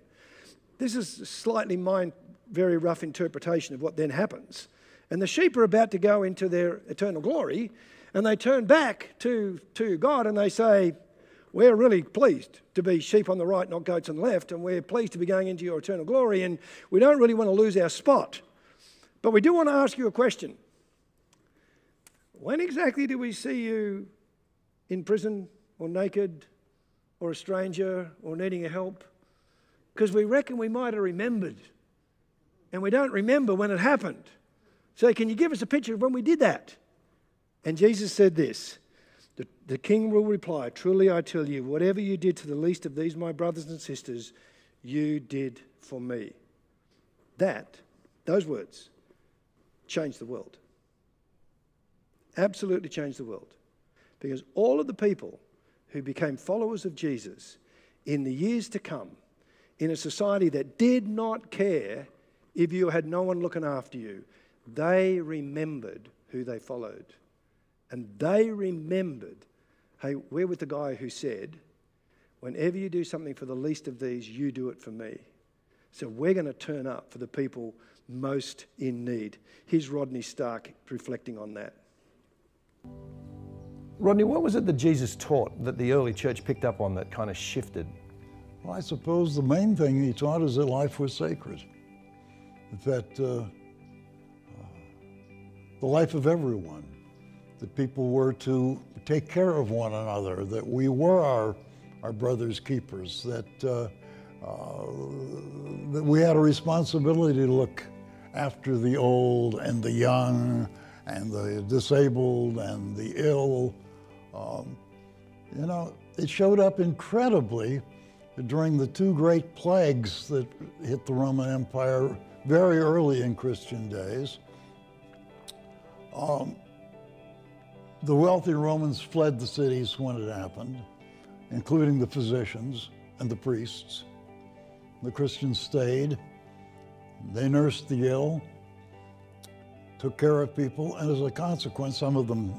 This is slightly my very rough interpretation of what then happens. And the sheep are about to go into their eternal glory and they turn back to, to God and they say, we're really pleased to be sheep on the right, not goats on the left, and we're pleased to be going into your eternal glory, and we don't really want to lose our spot. But we do want to ask you a question. When exactly do we see you in prison or naked or a stranger or needing a help? Because we reckon we might have remembered, and we don't remember when it happened. So, can you give us a picture of when we did that? And Jesus said this the, the king will reply, Truly I tell you, whatever you did to the least of these, my brothers and sisters, you did for me. That, those words, changed the world. Absolutely changed the world. Because all of the people who became followers of Jesus in the years to come, in a society that did not care if you had no one looking after you, they remembered who they followed. And they remembered hey, we're with the guy who said, whenever you do something for the least of these, you do it for me. So we're going to turn up for the people most in need. Here's Rodney Stark reflecting on that. Rodney, what was it that Jesus taught that the early church picked up on that kind of shifted? Well, I suppose the main thing he taught is that life was sacred. That uh, uh, the life of everyone that people were to take care of one another, that we were our, our brother's keepers, that, uh, uh, that we had a responsibility to look after the old and the young and the disabled and the ill. Um, you know, it showed up incredibly during the two great plagues that hit the Roman Empire very early in Christian days. Um, the wealthy Romans fled the cities when it happened, including the physicians and the priests. The Christians stayed. They nursed the ill, took care of people, and as a consequence, some of them,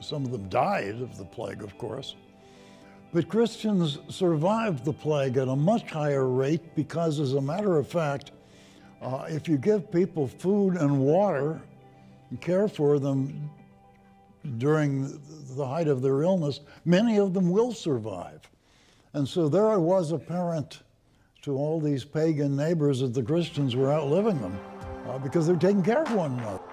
some of them died of the plague, of course. But Christians survived the plague at a much higher rate because, as a matter of fact, uh, if you give people food and water and care for them during the height of their illness, many of them will survive. And so there I was apparent to all these pagan neighbors that the Christians were outliving them uh, because they're taking care of one another.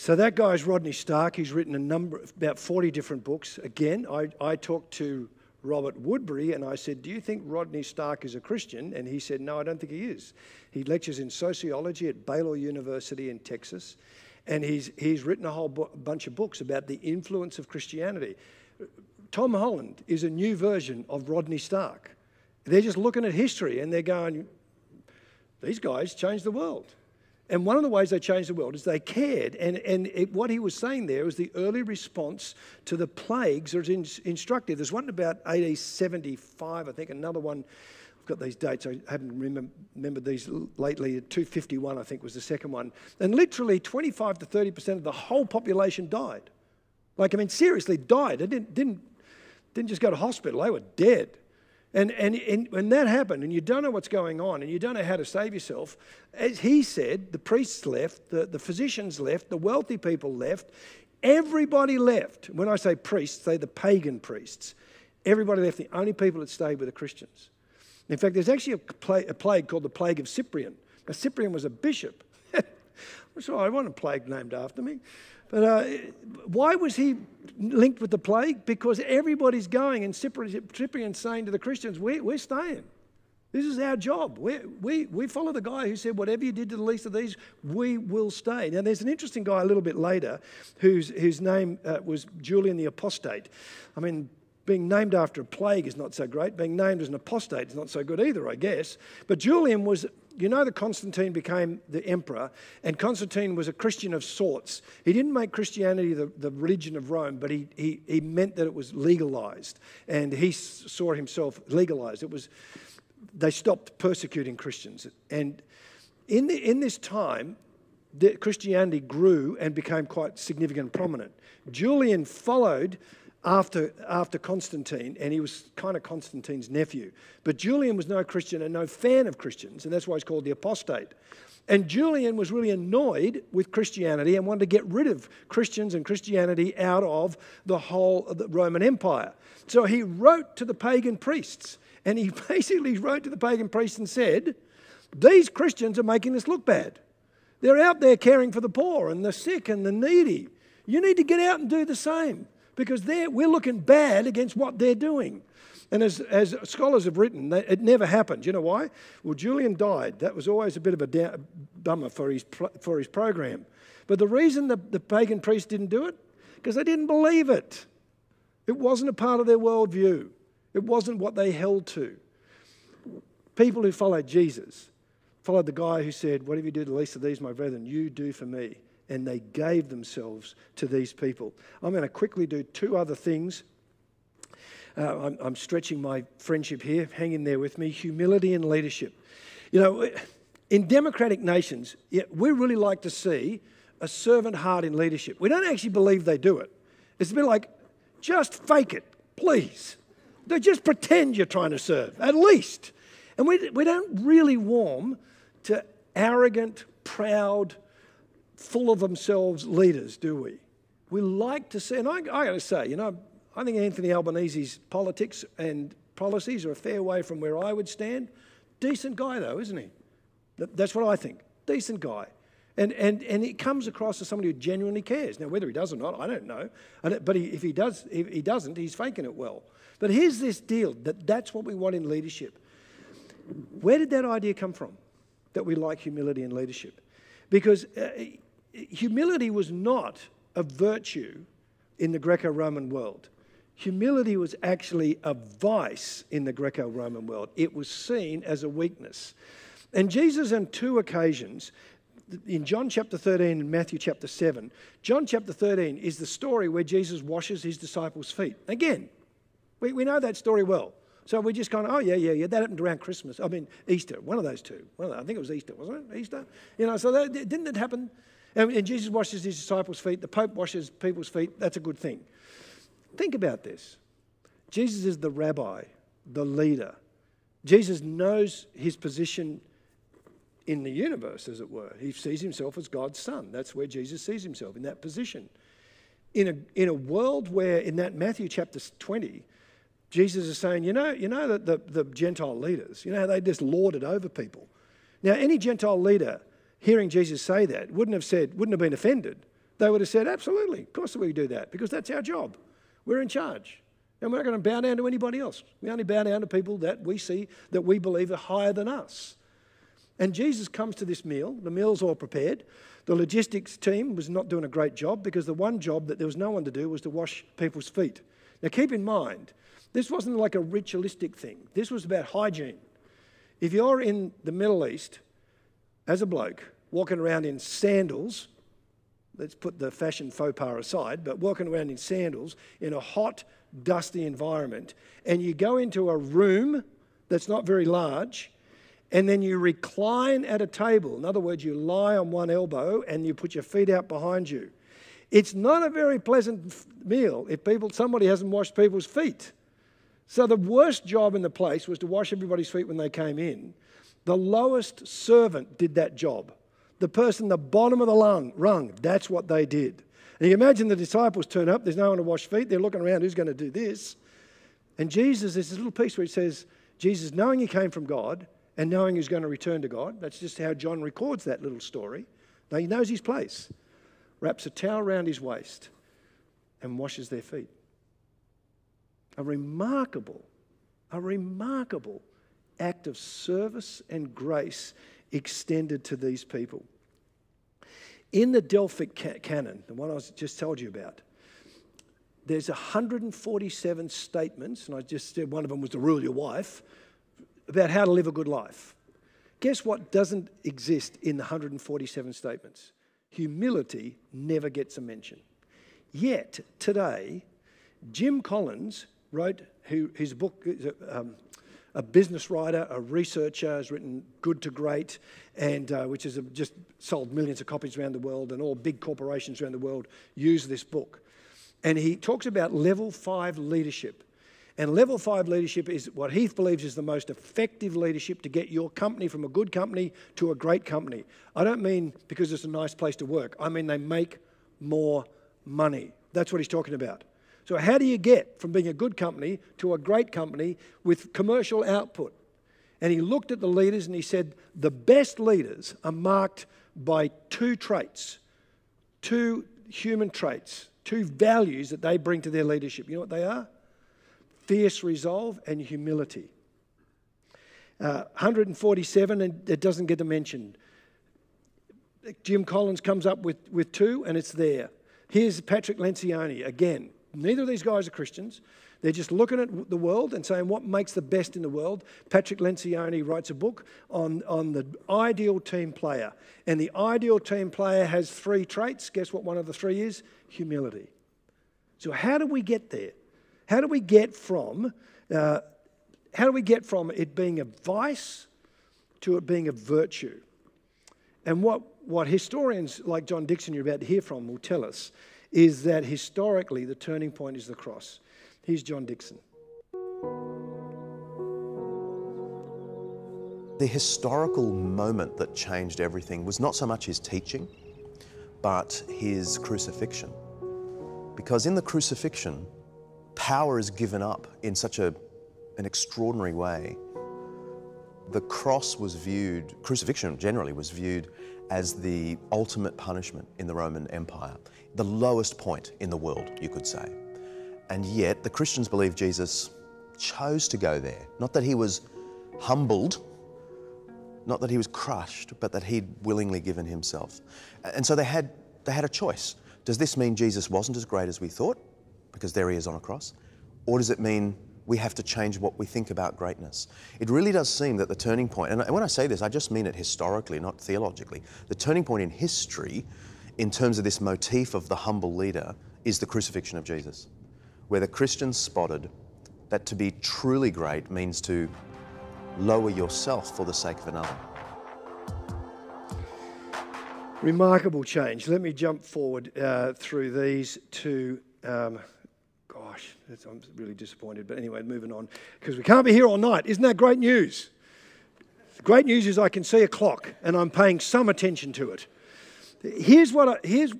So that guy's Rodney Stark. He's written a number, about 40 different books. Again, I, I talked to Robert Woodberry and I said, Do you think Rodney Stark is a Christian? And he said, No, I don't think he is. He lectures in sociology at Baylor University in Texas. And he's, he's written a whole bu- bunch of books about the influence of Christianity. Tom Holland is a new version of Rodney Stark. They're just looking at history and they're going, These guys changed the world. And one of the ways they changed the world is they cared. And, and it, what he was saying there was the early response to the plagues is in, instructive. There's one about AD 75, I think, another one. I've got these dates, I haven't remember, remembered these lately. 251, I think, was the second one. And literally 25 to 30% of the whole population died. Like, I mean, seriously, died. They didn't, didn't, didn't just go to hospital, they were dead. And, and, and when that happened, and you don't know what's going on, and you don't know how to save yourself, as he said, the priests left, the, the physicians left, the wealthy people left, everybody left. When I say priests, say the pagan priests. Everybody left. The only people that stayed were the Christians. In fact, there's actually a, plague, a plague called the Plague of Cyprian. Now, Cyprian was a bishop. I'm I want a plague named after me. But uh, why was he linked with the plague? Because everybody's going, and Cyprian's saying to the Christians, we're, we're staying. This is our job. we we, we follow the guy who said, Whatever you did to the least of these, we will stay. Now, there's an interesting guy a little bit later whose, whose name uh, was Julian the Apostate. I mean, being named after a plague is not so great. Being named as an apostate is not so good either, I guess. But Julian was you know that Constantine became the emperor, and Constantine was a Christian of sorts. He didn't make Christianity the, the religion of Rome, but he, he, he meant that it was legalized, and he saw himself legalized. It was, they stopped persecuting Christians. And in, the, in this time, Christianity grew and became quite significant and prominent. Julian followed after, after Constantine, and he was kind of Constantine's nephew. But Julian was no Christian and no fan of Christians, and that's why he's called the apostate. And Julian was really annoyed with Christianity and wanted to get rid of Christians and Christianity out of the whole of the Roman Empire. So he wrote to the pagan priests, and he basically wrote to the pagan priests and said, These Christians are making this look bad. They're out there caring for the poor and the sick and the needy. You need to get out and do the same because we're looking bad against what they're doing. And as, as scholars have written, it never happened. You know why? Well, Julian died. That was always a bit of a down, bummer for his, for his program. But the reason the, the pagan priests didn't do it, because they didn't believe it. It wasn't a part of their worldview, it wasn't what they held to. People who followed Jesus followed the guy who said, Whatever you do to the least of these, my brethren, you do for me and they gave themselves to these people. I'm going to quickly do two other things. Uh, I'm, I'm, stretching my friendship here. Hang in there with me. Humility and leadership. You know, in democratic nations, we really like to see a servant heart in leadership. We don't actually believe they do it. It's a bit like, just fake it, please. Just pretend you're trying to serve, at least. And we, we don't really warm to arrogant, proud, full of themselves leaders, do we? We like to see, and I, I got to say, you know, I think Anthony Albanese's politics and policies are a fair way from where I would stand. Decent guy, though, isn't he? That's what I think. Decent guy. And, and, and it comes across as somebody who genuinely cares. Now, whether he does or not, I don't know. But he, if, he does, if he doesn't, he's faking it well. But here's this deal that that's what we want in leadership. Where did that idea come from? That we like humility in leadership? Because uh, humility was not a virtue in the Greco Roman world. Humility was actually a vice in the Greco Roman world, it was seen as a weakness. And Jesus, on two occasions, in John chapter 13 and Matthew chapter 7, John chapter 13 is the story where Jesus washes his disciples' feet. Again, we, we know that story well. So we're just kind of, oh, yeah, yeah, yeah, that happened around Christmas. I mean, Easter, one of those two. Well, I think it was Easter, wasn't it? Easter? You know, so that, didn't it happen? And, and Jesus washes his disciples' feet. The Pope washes people's feet. That's a good thing. Think about this Jesus is the rabbi, the leader. Jesus knows his position in the universe, as it were. He sees himself as God's son. That's where Jesus sees himself, in that position. In a, in a world where, in that Matthew chapter 20, Jesus is saying, you know, you know that the, the Gentile leaders, you know they just lorded over people. Now, any Gentile leader hearing Jesus say that wouldn't have said, wouldn't have been offended. They would have said, absolutely, of course we do that, because that's our job. We're in charge. And we're not going to bow down to anybody else. We only bow down to people that we see, that we believe are higher than us. And Jesus comes to this meal. The meal's all prepared. The logistics team was not doing a great job because the one job that there was no one to do was to wash people's feet. Now, keep in mind, this wasn't like a ritualistic thing, this was about hygiene. If you're in the Middle East as a bloke walking around in sandals, let's put the fashion faux pas aside, but walking around in sandals in a hot, dusty environment, and you go into a room that's not very large, and then you recline at a table. In other words, you lie on one elbow and you put your feet out behind you. It's not a very pleasant meal if people, somebody hasn't washed people's feet. So the worst job in the place was to wash everybody's feet when they came in. The lowest servant did that job. The person, the bottom of the lung, rung, that's what they did. And you imagine the disciples turn up, there's no one to wash feet, they're looking around, who's going to do this? And Jesus, there's this little piece where he says, Jesus, knowing he came from God and knowing he's going to return to God, that's just how John records that little story. Now he knows his place, wraps a towel around his waist and washes their feet a remarkable, a remarkable act of service and grace extended to these people. In the Delphic canon, the one I was just told you about, there's 147 statements, and I just said one of them was to rule your wife, about how to live a good life. Guess what doesn't exist in the 147 statements? Humility never gets a mention. Yet, today, Jim Collins wrote, his book um, a business writer, a researcher, has written Good to Great, and uh, which has just sold millions of copies around the world, and all big corporations around the world use this book. And he talks about level five leadership. And level five leadership is what he believes is the most effective leadership to get your company from a good company to a great company. I don't mean because it's a nice place to work, I mean they make more money. That's what he's talking about. So, how do you get from being a good company to a great company with commercial output? And he looked at the leaders and he said, the best leaders are marked by two traits, two human traits, two values that they bring to their leadership. You know what they are? Fierce resolve and humility. Uh, 147, and it doesn't get mentioned. Jim Collins comes up with, with two, and it's there. Here's Patrick Lencioni again. Neither of these guys are Christians. They're just looking at the world and saying what makes the best in the world. Patrick Lencioni writes a book on, on the ideal team player. And the ideal team player has three traits. Guess what one of the three is? Humility. So, how do we get there? How do we get from, uh, how do we get from it being a vice to it being a virtue? And what, what historians like John Dixon you're about to hear from, will tell us is that historically the turning point is the cross. Here's John Dixon. The historical moment that changed everything was not so much his teaching, but his crucifixion. Because in the crucifixion, power is given up in such a, an extraordinary way. The cross was viewed, crucifixion generally was viewed as the ultimate punishment in the Roman Empire the lowest point in the world, you could say. And yet, the Christians believe Jesus chose to go there. Not that he was humbled, not that he was crushed, but that he'd willingly given himself. And so they had, they had a choice. Does this mean Jesus wasn't as great as we thought? Because there he is on a cross. Or does it mean we have to change what we think about greatness? It really does seem that the turning point, and when I say this, I just mean it historically, not theologically. The turning point in history, in terms of this motif of the humble leader, is the crucifixion of Jesus, where the Christians spotted that to be truly great means to lower yourself for the sake of another. Remarkable change. Let me jump forward uh, through these to. Um, gosh, I'm really disappointed. But anyway, moving on because we can't be here all night. Isn't that great news? The great news is I can see a clock and I'm paying some attention to it. Here's what I, here's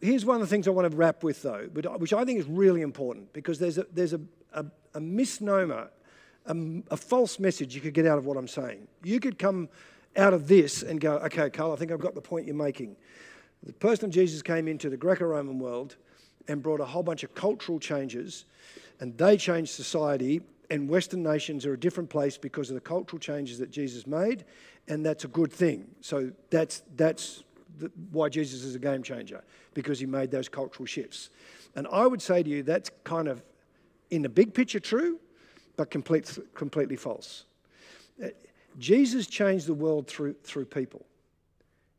here's one of the things I want to wrap with though, uh, which I think is really important because there's a there's a, a, a misnomer, a, a false message you could get out of what I'm saying. You could come out of this and go, okay, Karl, I think I've got the point you're making. The person of Jesus came into the Greco Roman world and brought a whole bunch of cultural changes, and they changed society. And Western nations are a different place because of the cultural changes that Jesus made, and that's a good thing. So that's, that's the, why Jesus is a game changer, because he made those cultural shifts. And I would say to you, that's kind of in the big picture true, but complete, completely false. Uh, Jesus changed the world through, through people.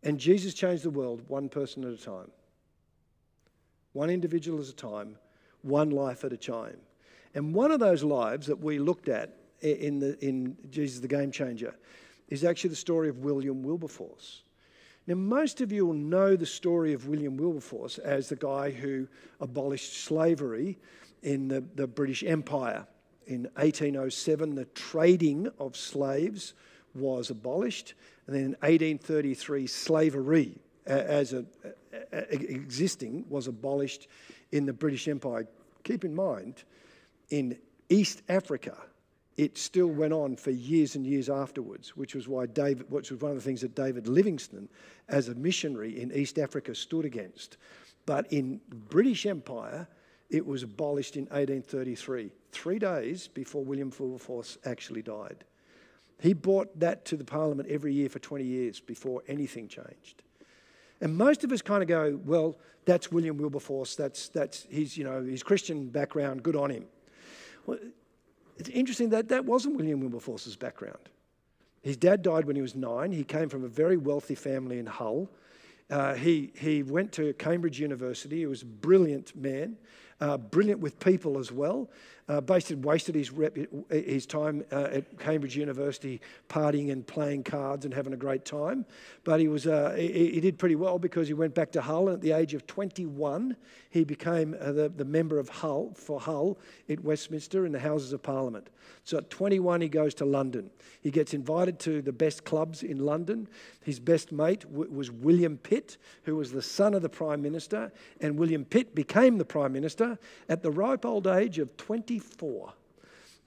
And Jesus changed the world one person at a time, one individual at a time, one life at a time. And one of those lives that we looked at in, the, in Jesus the Game Changer is actually the story of William Wilberforce. Now, most of you will know the story of William Wilberforce as the guy who abolished slavery in the, the British Empire. In 1807, the trading of slaves was abolished. And then in 1833, slavery as a, a, existing was abolished in the British Empire. Keep in mind, in East Africa, it still went on for years and years afterwards, which was why David, which was one of the things that David Livingstone, as a missionary in East Africa, stood against. But in British Empire, it was abolished in 1833, three days before William Wilberforce actually died. He brought that to the Parliament every year for 20 years before anything changed. And most of us kind of go, well, that's William Wilberforce, that's, that's his, you know, his Christian background, good on him. Well, it's interesting that that wasn't William Wilberforce's background. His dad died when he was nine. He came from a very wealthy family in Hull. Uh, he, he went to Cambridge University. He was a brilliant man, uh, brilliant with people as well. Uh, basically wasted his, rep, his time uh, at Cambridge University partying and playing cards and having a great time. But he, was, uh, he, he, did pretty well because he went back to Hull, and at the age of 21, he became uh, the, the member of Hull for Hull at Westminster in the Houses of Parliament. So at 21, he goes to London. He gets invited to the best clubs in London. His best mate w- was William Pitt, who was the son of the Prime Minister, and William Pitt became the Prime Minister at the ripe old age of 24.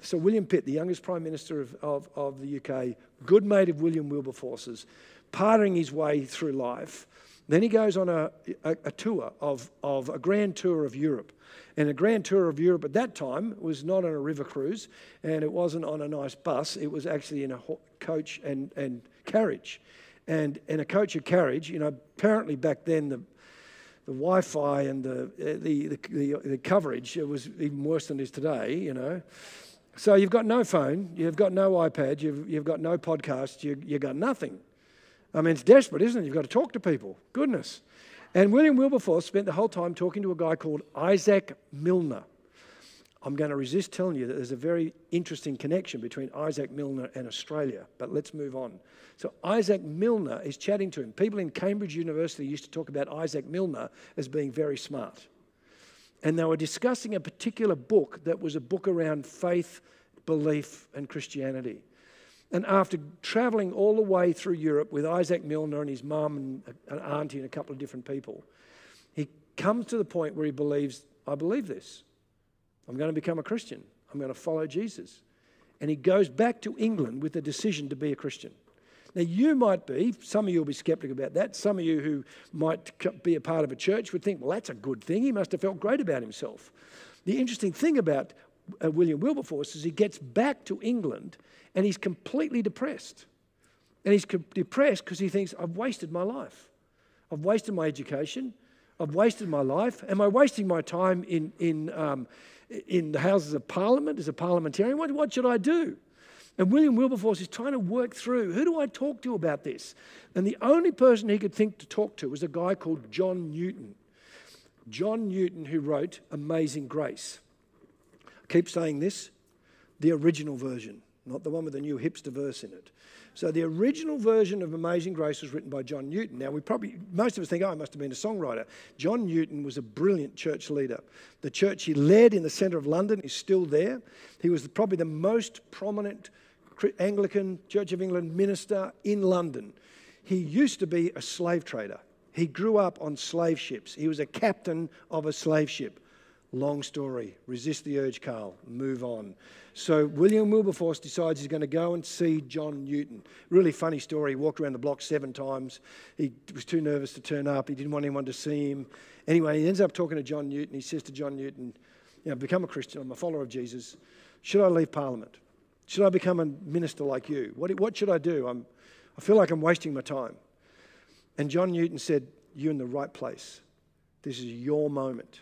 So, William Pitt, the youngest Prime Minister of, of, of the UK, good mate of William Wilberforce's, parting his way through life. Then he goes on a, a, a, tour of, of a grand tour of Europe. And a grand tour of Europe at that time was not on a river cruise and it wasn't on a nice bus, it was actually in a coach and, and carriage. And in a coach and carriage, you know, apparently back then the, the Wi-Fi and the, uh, the, the, the, the coverage it was even worse than it is today, you know. So you've got no phone, you've got no iPad, you've, you've got no podcast, you, you've got nothing. I mean, it's desperate, isn't it? You've got to talk to people. Goodness. And William Wilberforce spent the whole time talking to a guy called Isaac Milner. I'm going to resist telling you that there's a very interesting connection between Isaac Milner and Australia, but let's move on. So, Isaac Milner is chatting to him. People in Cambridge University used to talk about Isaac Milner as being very smart. And they were discussing a particular book that was a book around faith, belief, and Christianity. And after traveling all the way through Europe with Isaac Milner and his mum and an auntie and a couple of different people, he comes to the point where he believes, I believe this. I'm going to become a Christian. I'm going to follow Jesus. And he goes back to England with the decision to be a Christian. Now, you might be, some of you will be skeptical about that. Some of you who might be a part of a church would think, well, that's a good thing. He must have felt great about himself. The interesting thing about uh, William Wilberforce is he gets back to England and he's completely depressed. And he's depressed because he thinks, I've wasted my life. I've wasted my education. I've wasted my life. Am I wasting my time in, in, um, in the Houses of Parliament as a parliamentarian? What, what should I do? And William Wilberforce is trying to work through who do I talk to about this? And the only person he could think to talk to was a guy called John Newton. John Newton, who wrote Amazing Grace. I keep saying this the original version, not the one with the new hipster verse in it. So the original version of Amazing Grace was written by John Newton. Now we probably most of us think, oh, I must have been a songwriter. John Newton was a brilliant church leader. The church he led in the centre of London is still there. He was probably the most prominent Anglican Church of England minister in London. He used to be a slave trader. He grew up on slave ships. He was a captain of a slave ship. Long story. Resist the urge, Karl. Move on. So William Wilberforce decides he's going to go and see John Newton. Really funny story. He walked around the block seven times. He was too nervous to turn up. He didn't want anyone to see him. Anyway, he ends up talking to John Newton. He says to John Newton, "You know, become a Christian. I'm a follower of Jesus. Should I leave Parliament? Should I become a minister like you? What, what should I do? I'm, I feel like I'm wasting my time." And John Newton said, "You're in the right place. This is your moment."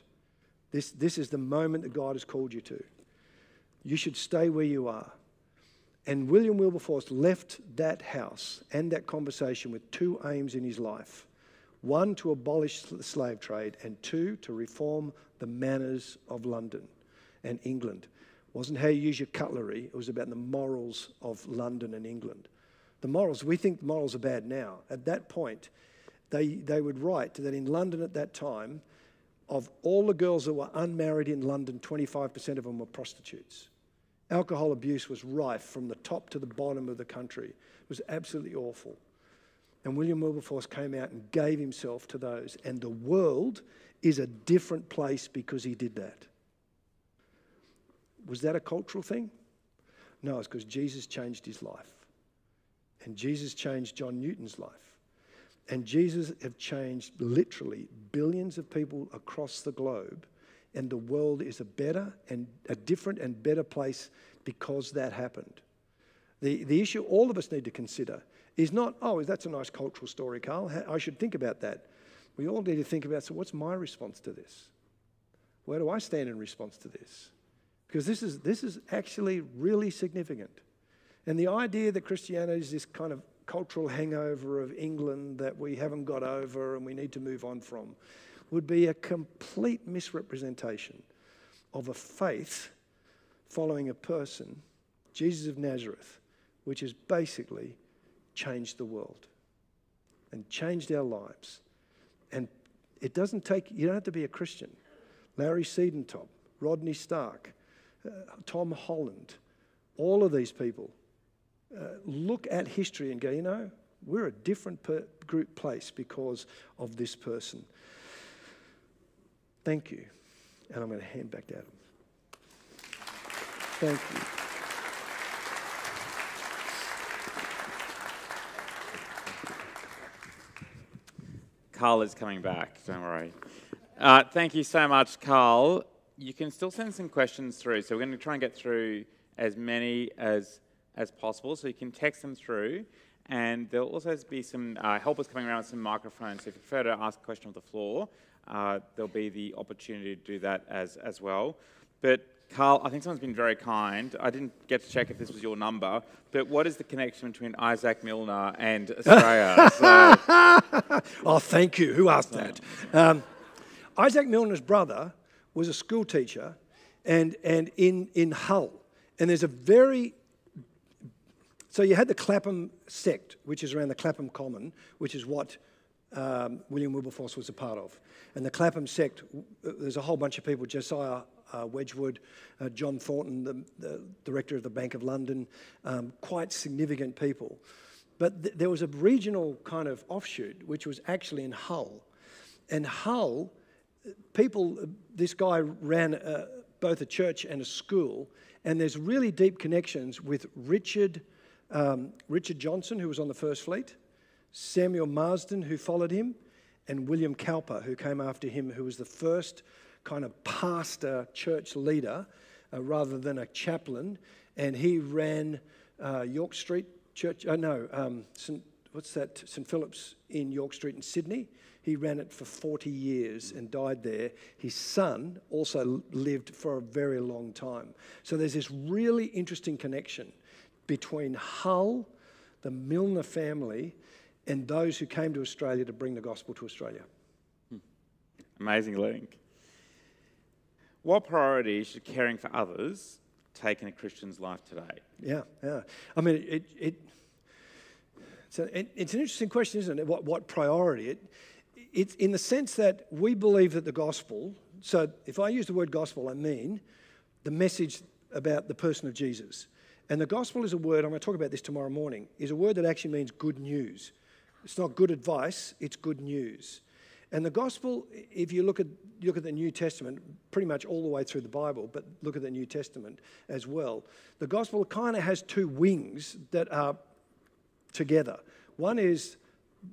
This, this is the moment that God has called you to. You should stay where you are. And William Wilberforce left that house and that conversation with two aims in his life one, to abolish the slave trade, and two, to reform the manners of London and England. It wasn't how you use your cutlery, it was about the morals of London and England. The morals, we think morals are bad now. At that point, they, they would write that in London at that time, of all the girls that were unmarried in London, 25% of them were prostitutes. Alcohol abuse was rife from the top to the bottom of the country. It was absolutely awful. And William Wilberforce came out and gave himself to those. And the world is a different place because he did that. Was that a cultural thing? No, it's because Jesus changed his life. And Jesus changed John Newton's life. And Jesus have changed literally billions of people across the globe, and the world is a better and a different and better place because that happened. The, the issue all of us need to consider is not, oh, that's a nice cultural story, Karl. I should think about that. We all need to think about, so what's my response to this? Where do I stand in response to this? Because this is, this is actually really significant. And the idea that Christianity is this kind of cultural hangover of England that we haven't got over and we need to move on from would be a complete misrepresentation of a faith following a person, Jesus of Nazareth, which has basically changed the world and changed our lives. And it doesn't take, you don't have to be a Christian. Larry Siedentop, Rodney Stark, uh, Tom Holland, all of these people uh, look at history and go, you know, we're a different per- group place because of this person. Thank you. And I'm going to hand back to Adam. Thank you. Karl is coming back, don't worry. Uh, thank you so much, Karl. You can still send some questions through, so we're going to try and get through as many as as possible. So you can text them through. And there'll also be some uh, helpers coming around with some microphones. So if you prefer to ask a question on the floor, uh, there'll be the opportunity to do that as, as well. But Karl, I think someone's been very kind. I didn't get to check if this was your number, but what is the connection between Isaac Milner and Australia? so, oh, thank you. Who asked that? Um, Isaac Milner's brother was a school teacher and, and in, in Hull. And there's a very so you had the Clapham sect, which is around the Clapham Common, which is what um, William Wilberforce was a part of. And the Clapham sect, uh, there's a whole bunch of people, Josiah uh, Wedgwood, uh, John Thornton, the, the, director of the Bank of London, um, quite significant people. But th- there was a regional kind of offshoot, which was actually in Hull. And Hull, people, this guy ran uh, both a church and a school, and there's really deep connections with Richard um, Richard Johnson, who was on the First Fleet, Samuel Marsden, who followed him, and William Cowper, who came after him, who was the first kind of pastor church leader uh, rather than a chaplain. And he ran uh, York Street Church, oh no, um, St. what's that, St Philip's in York Street in Sydney. He ran it for 40 years and died there. His son also lived for a very long time. So there's this really interesting connection between Hull, the Milner family, and those who came to Australia to bring the gospel to Australia. Hmm. Amazing link. What priority should caring for others take in a Christian's life today? Yeah, yeah. I mean, it, it, it's, a, it, it's an interesting question, isn't it? What, what priority? It, it's in the sense that we believe that the gospel, so if I use the word gospel, I mean the message about the person of Jesus. And the gospel is a word, I'm going to talk about this tomorrow morning, is a word that actually means good news. It's not good advice, it's good news. And the gospel, if you look at, look at the New Testament, pretty much all the way through the Bible, but look at the New Testament as well, the gospel kind of has two wings that are together. One is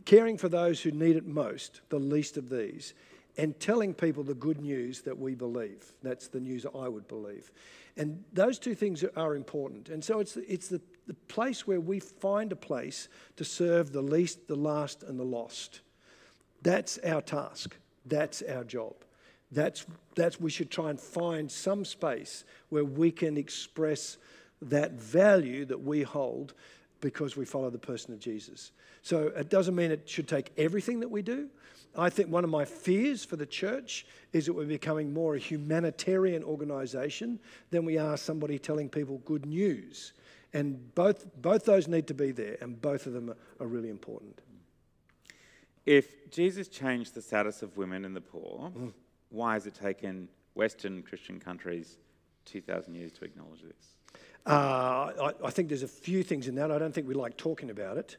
caring for those who need it most, the least of these, and telling people the good news that we believe. That's the news I would believe. And those two things are important. And so it's, it's the, the place where we find a place to serve the least, the last, and the lost. That's our task. That's our job. That's, that's we should try and find some space where we can express that value that we hold because we follow the person of Jesus. So it doesn't mean it should take everything that we do. I think one of my fears for the church is that we're becoming more a humanitarian organization than we are somebody telling people good news. And both, both those need to be there, and both of them are, really important. If Jesus changed the status of women and the poor, mm. why has it taken Western Christian countries 2,000 years to acknowledge this? Uh, I, I, think there's a few things in that. I don't think we like talking about it.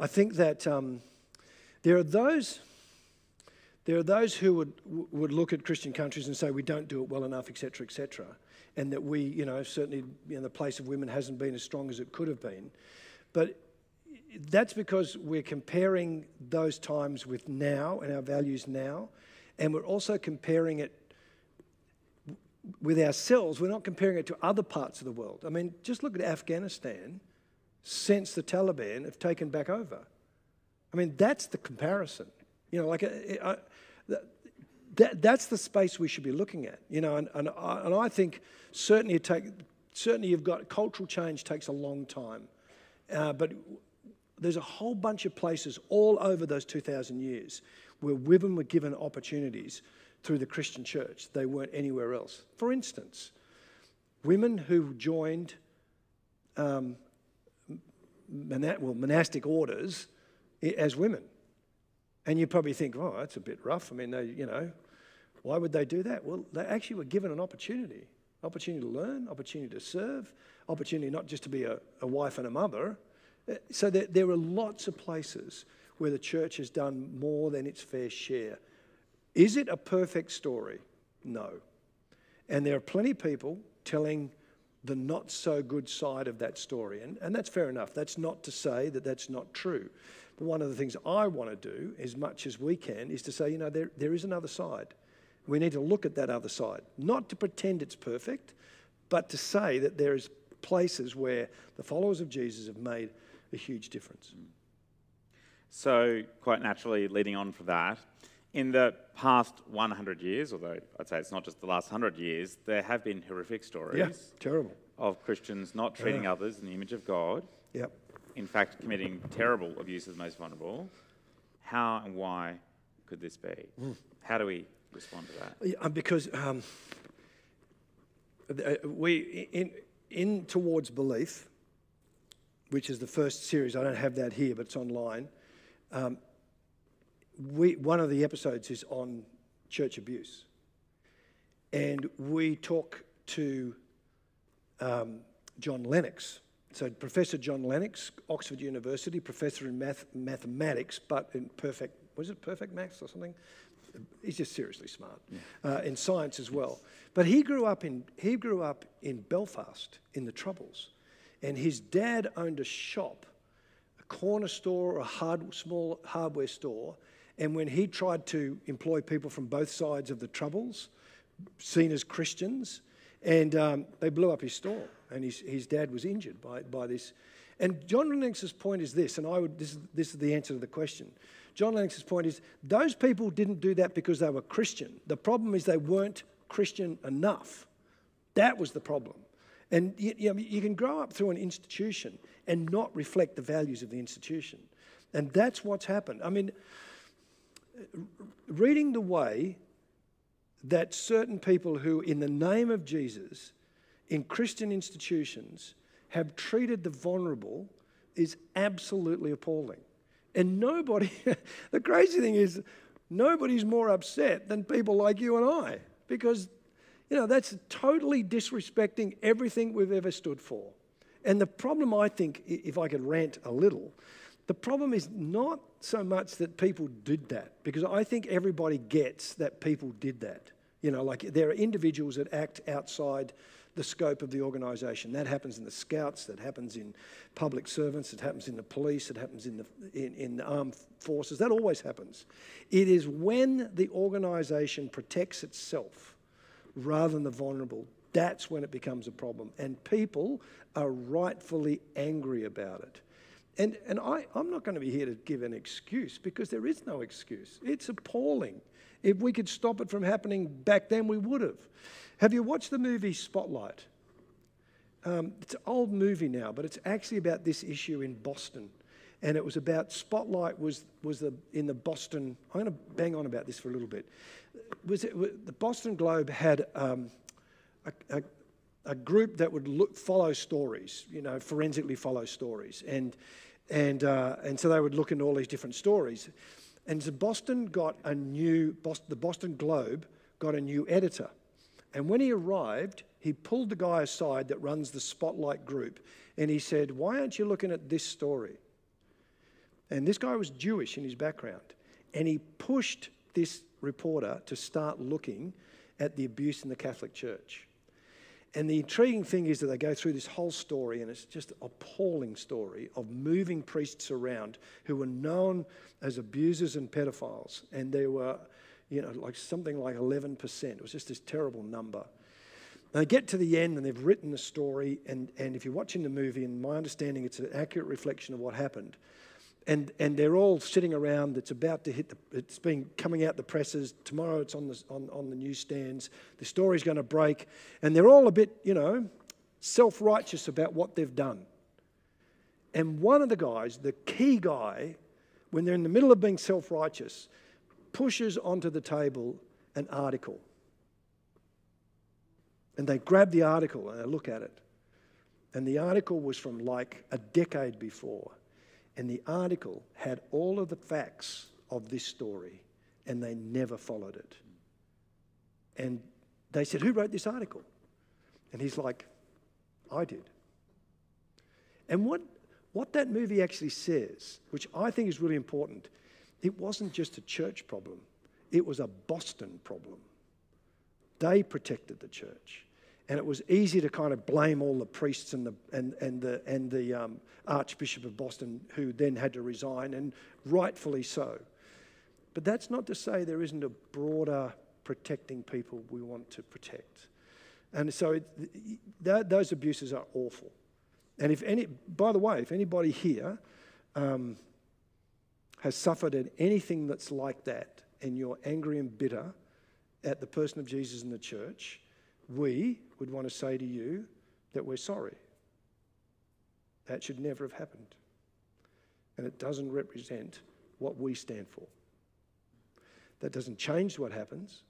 I think that um, there are those. There are those who would, would look at Christian countries and say we don't do it well enough, etc., etc., and that we, you know, certainly you know, the place of women hasn't been as strong as it could have been. But that's because we're comparing those times with now and our values now, and we're also comparing it with ourselves. We're not comparing it to other parts of the world. I mean, just look at Afghanistan since the Taliban have taken back over. I mean, that's the comparison. You know, like that, that's the space we should be looking at. You know, and, and, I, and I think certainly it take, certainly you've got cultural change takes a long time, uh, but there's a whole bunch of places all over those 2,000 years where women were given opportunities through the Christian church. They weren't anywhere else. For instance, women who joined um, well, monastic orders as women. And you probably think, oh, that's a bit rough. I mean, they, you know, why would they do that? Well, they actually were given an opportunity opportunity to learn, opportunity to serve, opportunity not just to be a, a wife and a mother, uh, so there, there are lots of places where the church has done more than its fair share. Is it a perfect story? No. And there are plenty of people telling the not so good side of that story. And, and that's fair enough. That's not to say that that's not true. But one of the things I want to do, as much as we can, is to say, you know, there, there is another side. We need to look at that other side. Not to pretend it's perfect, but to say that there is places where the followers of Jesus have made a huge difference. So, quite naturally, leading on from that, in the past 100 years, although I'd say it's not just the last 100 years, there have been horrific stories. Yeah, terrible. Of Christians not treating yeah. others in the image of God. Yep. In fact, committing terrible abuse of the most vulnerable. How and why could this be? Mm. How do we respond to that? Yeah, because um, uh, we, in, in Towards Belief, which is the first series. I don't have that here, but it's online. Um, we, one of the episodes is on church abuse. And we talk to um, John Lennox. So, Professor John Lennox, Oxford University, professor in math, mathematics, but in perfect, was it perfect maths or something? He's just seriously smart. Yeah. Uh, in science as well. But he grew up in, he grew up in Belfast in the Troubles. And his dad owned a shop, a corner store, a hard, small hardware store. And when he tried to employ people from both sides of the Troubles, seen as Christians, and um, they blew up his store. And his, his dad was injured by, by this. And John Lennox's point is this, and I would, this, is, this is the answer to the question. John Lennox's point is those people didn't do that because they were Christian. The problem is they weren't Christian enough. That was the problem. And you, you, know, you can grow up through an institution and not reflect the values of the institution. And that's what's happened. I mean, reading the way that certain people who, in the name of Jesus, in Christian institutions, have treated the vulnerable is absolutely appalling. And nobody, the crazy thing is, nobody's more upset than people like you and I, because, you know, that's totally disrespecting everything we've ever stood for. And the problem, I think, if I could rant a little, the problem is not so much that people did that, because I think everybody gets that people did that. You know, like there are individuals that act outside the scope of the organisation. That happens in the scouts, that happens in public servants, it happens in the police, it happens in the, in, in the armed forces. That always happens. It is when the organisation protects itself rather than the vulnerable, that's when it becomes a problem. And people are rightfully angry about it. And, and I, I'm not going to be here to give an excuse because there is no excuse. It's appalling. If we could stop it from happening back then, we would have. Have you watched the movie Spotlight? Um, it's an old movie now, but it's actually about this issue in Boston. And it was about Spotlight was, was the, in the Boston. I'm going to bang on about this for a little bit. Was it, the Boston Globe had um, a, a, a, group that would look, follow stories, you know, forensically follow stories. And, and, uh, and so they would look into all these different stories. And so Boston got a new, Boston, the Boston Globe got a new editor. And when he arrived, he pulled the guy aside that runs the Spotlight group and he said, Why aren't you looking at this story? And this guy was Jewish in his background. And he pushed this reporter to start looking at the abuse in the Catholic Church. And the intriguing thing is that they go through this whole story, and it's just an appalling story of moving priests around who were known as abusers and pedophiles. And there were you know, like something like 11%. It was just this terrible number. They get to the end and they've written the story, and, and if you're watching the movie, and my understanding, it's an accurate reflection of what happened. And, and they're all sitting around, it's about to hit the, it's been coming out the presses. Tomorrow it's on the, on, on the newsstands. The story's going to break. And they're all a bit, you know, self righteous about what they've done. And one of the guys, the key guy, when they're in the middle of being self righteous, pushes onto the table an article. And they grab the article and they look at it. And the article was from like a decade before. And the article had all of the facts of this story, and they never followed it. And they said, Who wrote this article? And he's like, I did. And what, what that movie actually says, which I think is really important, it wasn't just a church problem, it was a Boston problem. They protected the church. And it was easy to kind of blame all the priests and the, and, and the, and the um, Archbishop of Boston, who then had to resign, and rightfully so. But that's not to say there isn't a broader protecting people we want to protect. And so it, that, those abuses are awful. And if any, by the way, if anybody here um, has suffered in anything that's like that, and you're angry and bitter at the person of Jesus in the church, we would want to say to you that we're sorry. That should never have happened. And it doesn't represent what we stand for. That doesn't change what happens,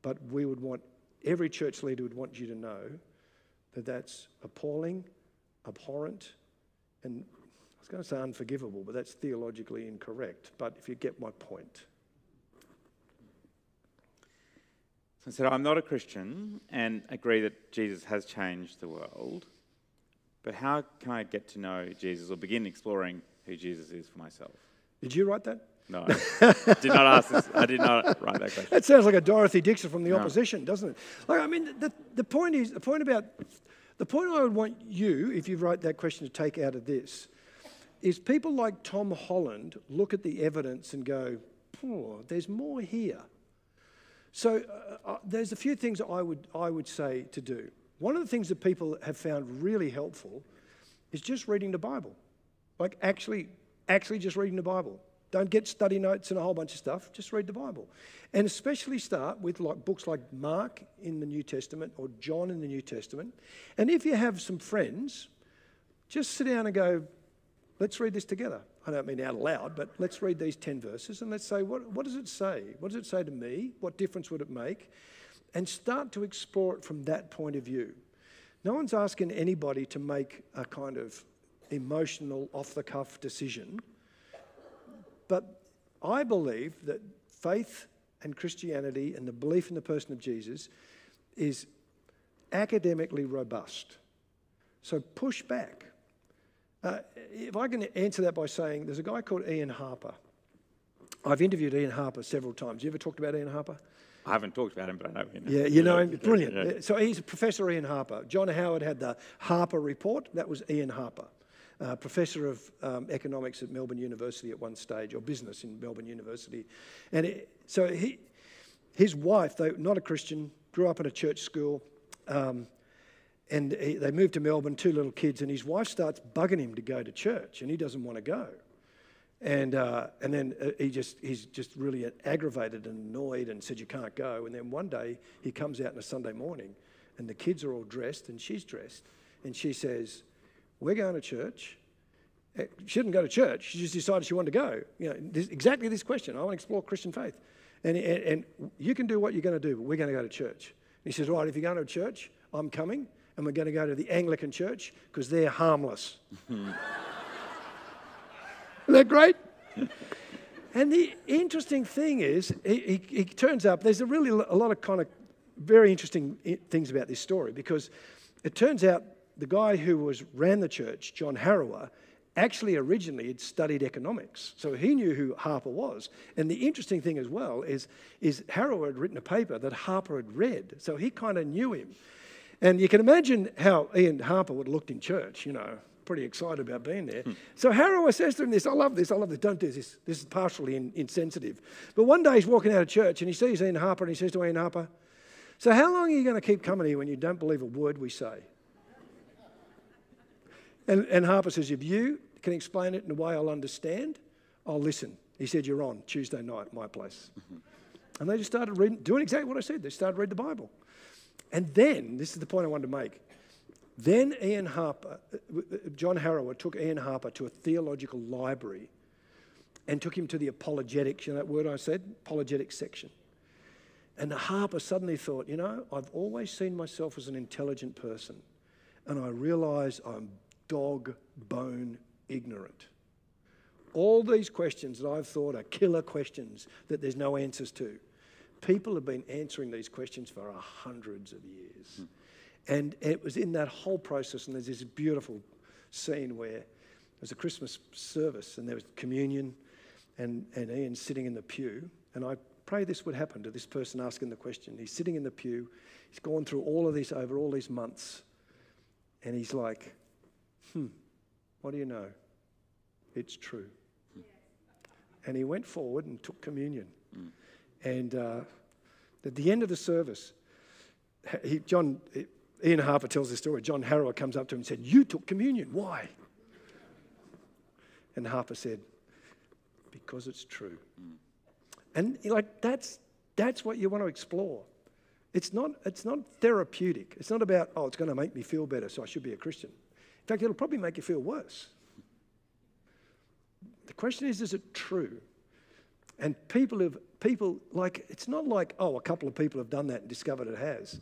but we would want, every church leader would want you to know that that's appalling, abhorrent, and I was going to say unforgivable, but that's theologically incorrect. But if you get my point. So I said, I'm not a Christian and agree that Jesus has changed the world. But how can I get to know Jesus or begin exploring who Jesus is for myself? Did you write that? No, did not ask this. I did not write that question. That sounds like a Dorothy Dixer from the no. opposition, doesn't it? Like, I mean, the, the point is, the point about, the point I would want you, if you write that question, to take out of this is people like Tom Holland look at the evidence and go, oh, there's more here. So uh, uh, there's a few things I would, I would say to do. One of the things that people have found really helpful is just reading the Bible. Like actually, actually just reading the Bible. Don't get study notes and a whole bunch of stuff. Just read the Bible. And especially start with like books like Mark in the New Testament or John in the New Testament. And if you have some friends, just sit down and go, let's read this together. I don't mean out loud, but let's read these 10 verses and let's say, what, what does it say? What does it say to me? What difference would it make? And start to explore it from that point of view. No one's asking anybody to make a kind of emotional, off the cuff decision. But I believe that faith and Christianity and the belief in the person of Jesus is academically robust. So push back. Uh, if I can answer that by saying there's a guy called Ian Harper. I've interviewed Ian Harper several times. You ever talked about Ian Harper? I haven't talked about him, but I know him. Yeah, you know him. Brilliant. Yeah. So he's a Professor Ian Harper. John Howard had the Harper Report. That was Ian Harper, uh, Professor of um, Economics at Melbourne University at one stage, or Business in Melbourne University. And it, so he, his wife, though not a Christian, grew up in a church school. Um, and he, they moved to Melbourne, two little kids, and his wife starts bugging him to go to church, and he doesn't want to go. And, uh, and then uh, he just, he's just really aggravated and annoyed and said, You can't go. And then one day he comes out on a Sunday morning and the kids are all dressed and she's dressed. And she says, We're going to church. Uh, she didn't go to church. She just decided she wanted to go. You know, this, exactly this question. I want to explore Christian faith. And, and, and you can do what you're going to do, but we're going to go to church. And he says, Right, if you're going to church, I'm coming. And we're going to go to the Anglican church because they're harmless. Isn't that great? and the interesting thing is, he, turns up, there's a really a lot of kind of very interesting things about this story because it turns out the guy who was ran the church, John Harrower, actually originally had studied economics. So he knew who Harper was. And the interesting thing as well is, is Harrower had written a paper that Harper had read. So he kind of knew him. And you can imagine how Ian Harper would have looked in church, you know, pretty excited about being there. Hmm. So Harrower says to him this, I love this, I love this, don't do this. This is partially in, insensitive. But one day he's walking out of church and he sees Ian Harper and he says to Ian Harper, So how long are you going to keep coming here when you don't believe a word we say? And, and Harper says, If you can explain it in a way I'll understand, I'll listen. He said, You're on Tuesday night, my place. Mm-hmm. And they just started reading, doing exactly what I said. They started reading the Bible. And then, this is the point I wanted to make. Then Ian Harper, uh, John Harrower took Ian Harper to a theological library and took him to the apologetics, you know that word I said? Apologetic section. And Harper suddenly thought, you know, I've always seen myself as an intelligent person, and I realise I'm dog bone ignorant. All these questions that I've thought are killer questions that there's no answers to. People have been answering these questions for hundreds of years. Mm. And it was in that whole process, and there's this beautiful scene where there's a Christmas service and there was communion, and, and Ian's sitting in the pew. And I pray this would happen to this person asking the question. He's sitting in the pew, he's gone through all of this over all these months, and he's like, hmm, what do you know? It's true. And he went forward and took communion. Mm. And uh, at the end of the service, he, John, Ian Harper tells this story. John Harrower comes up to him and said, You took communion. Why? And Harper said, Because it's true. Mm. And like that's that's what you want to explore. It's not, it's not therapeutic. It's not about, oh, it's going to make me feel better, so I should be a Christian. In fact, it'll probably make you feel worse. The question is, is it true? And people have, people, like, it's not like, oh, a couple of people have done that and discovered it has.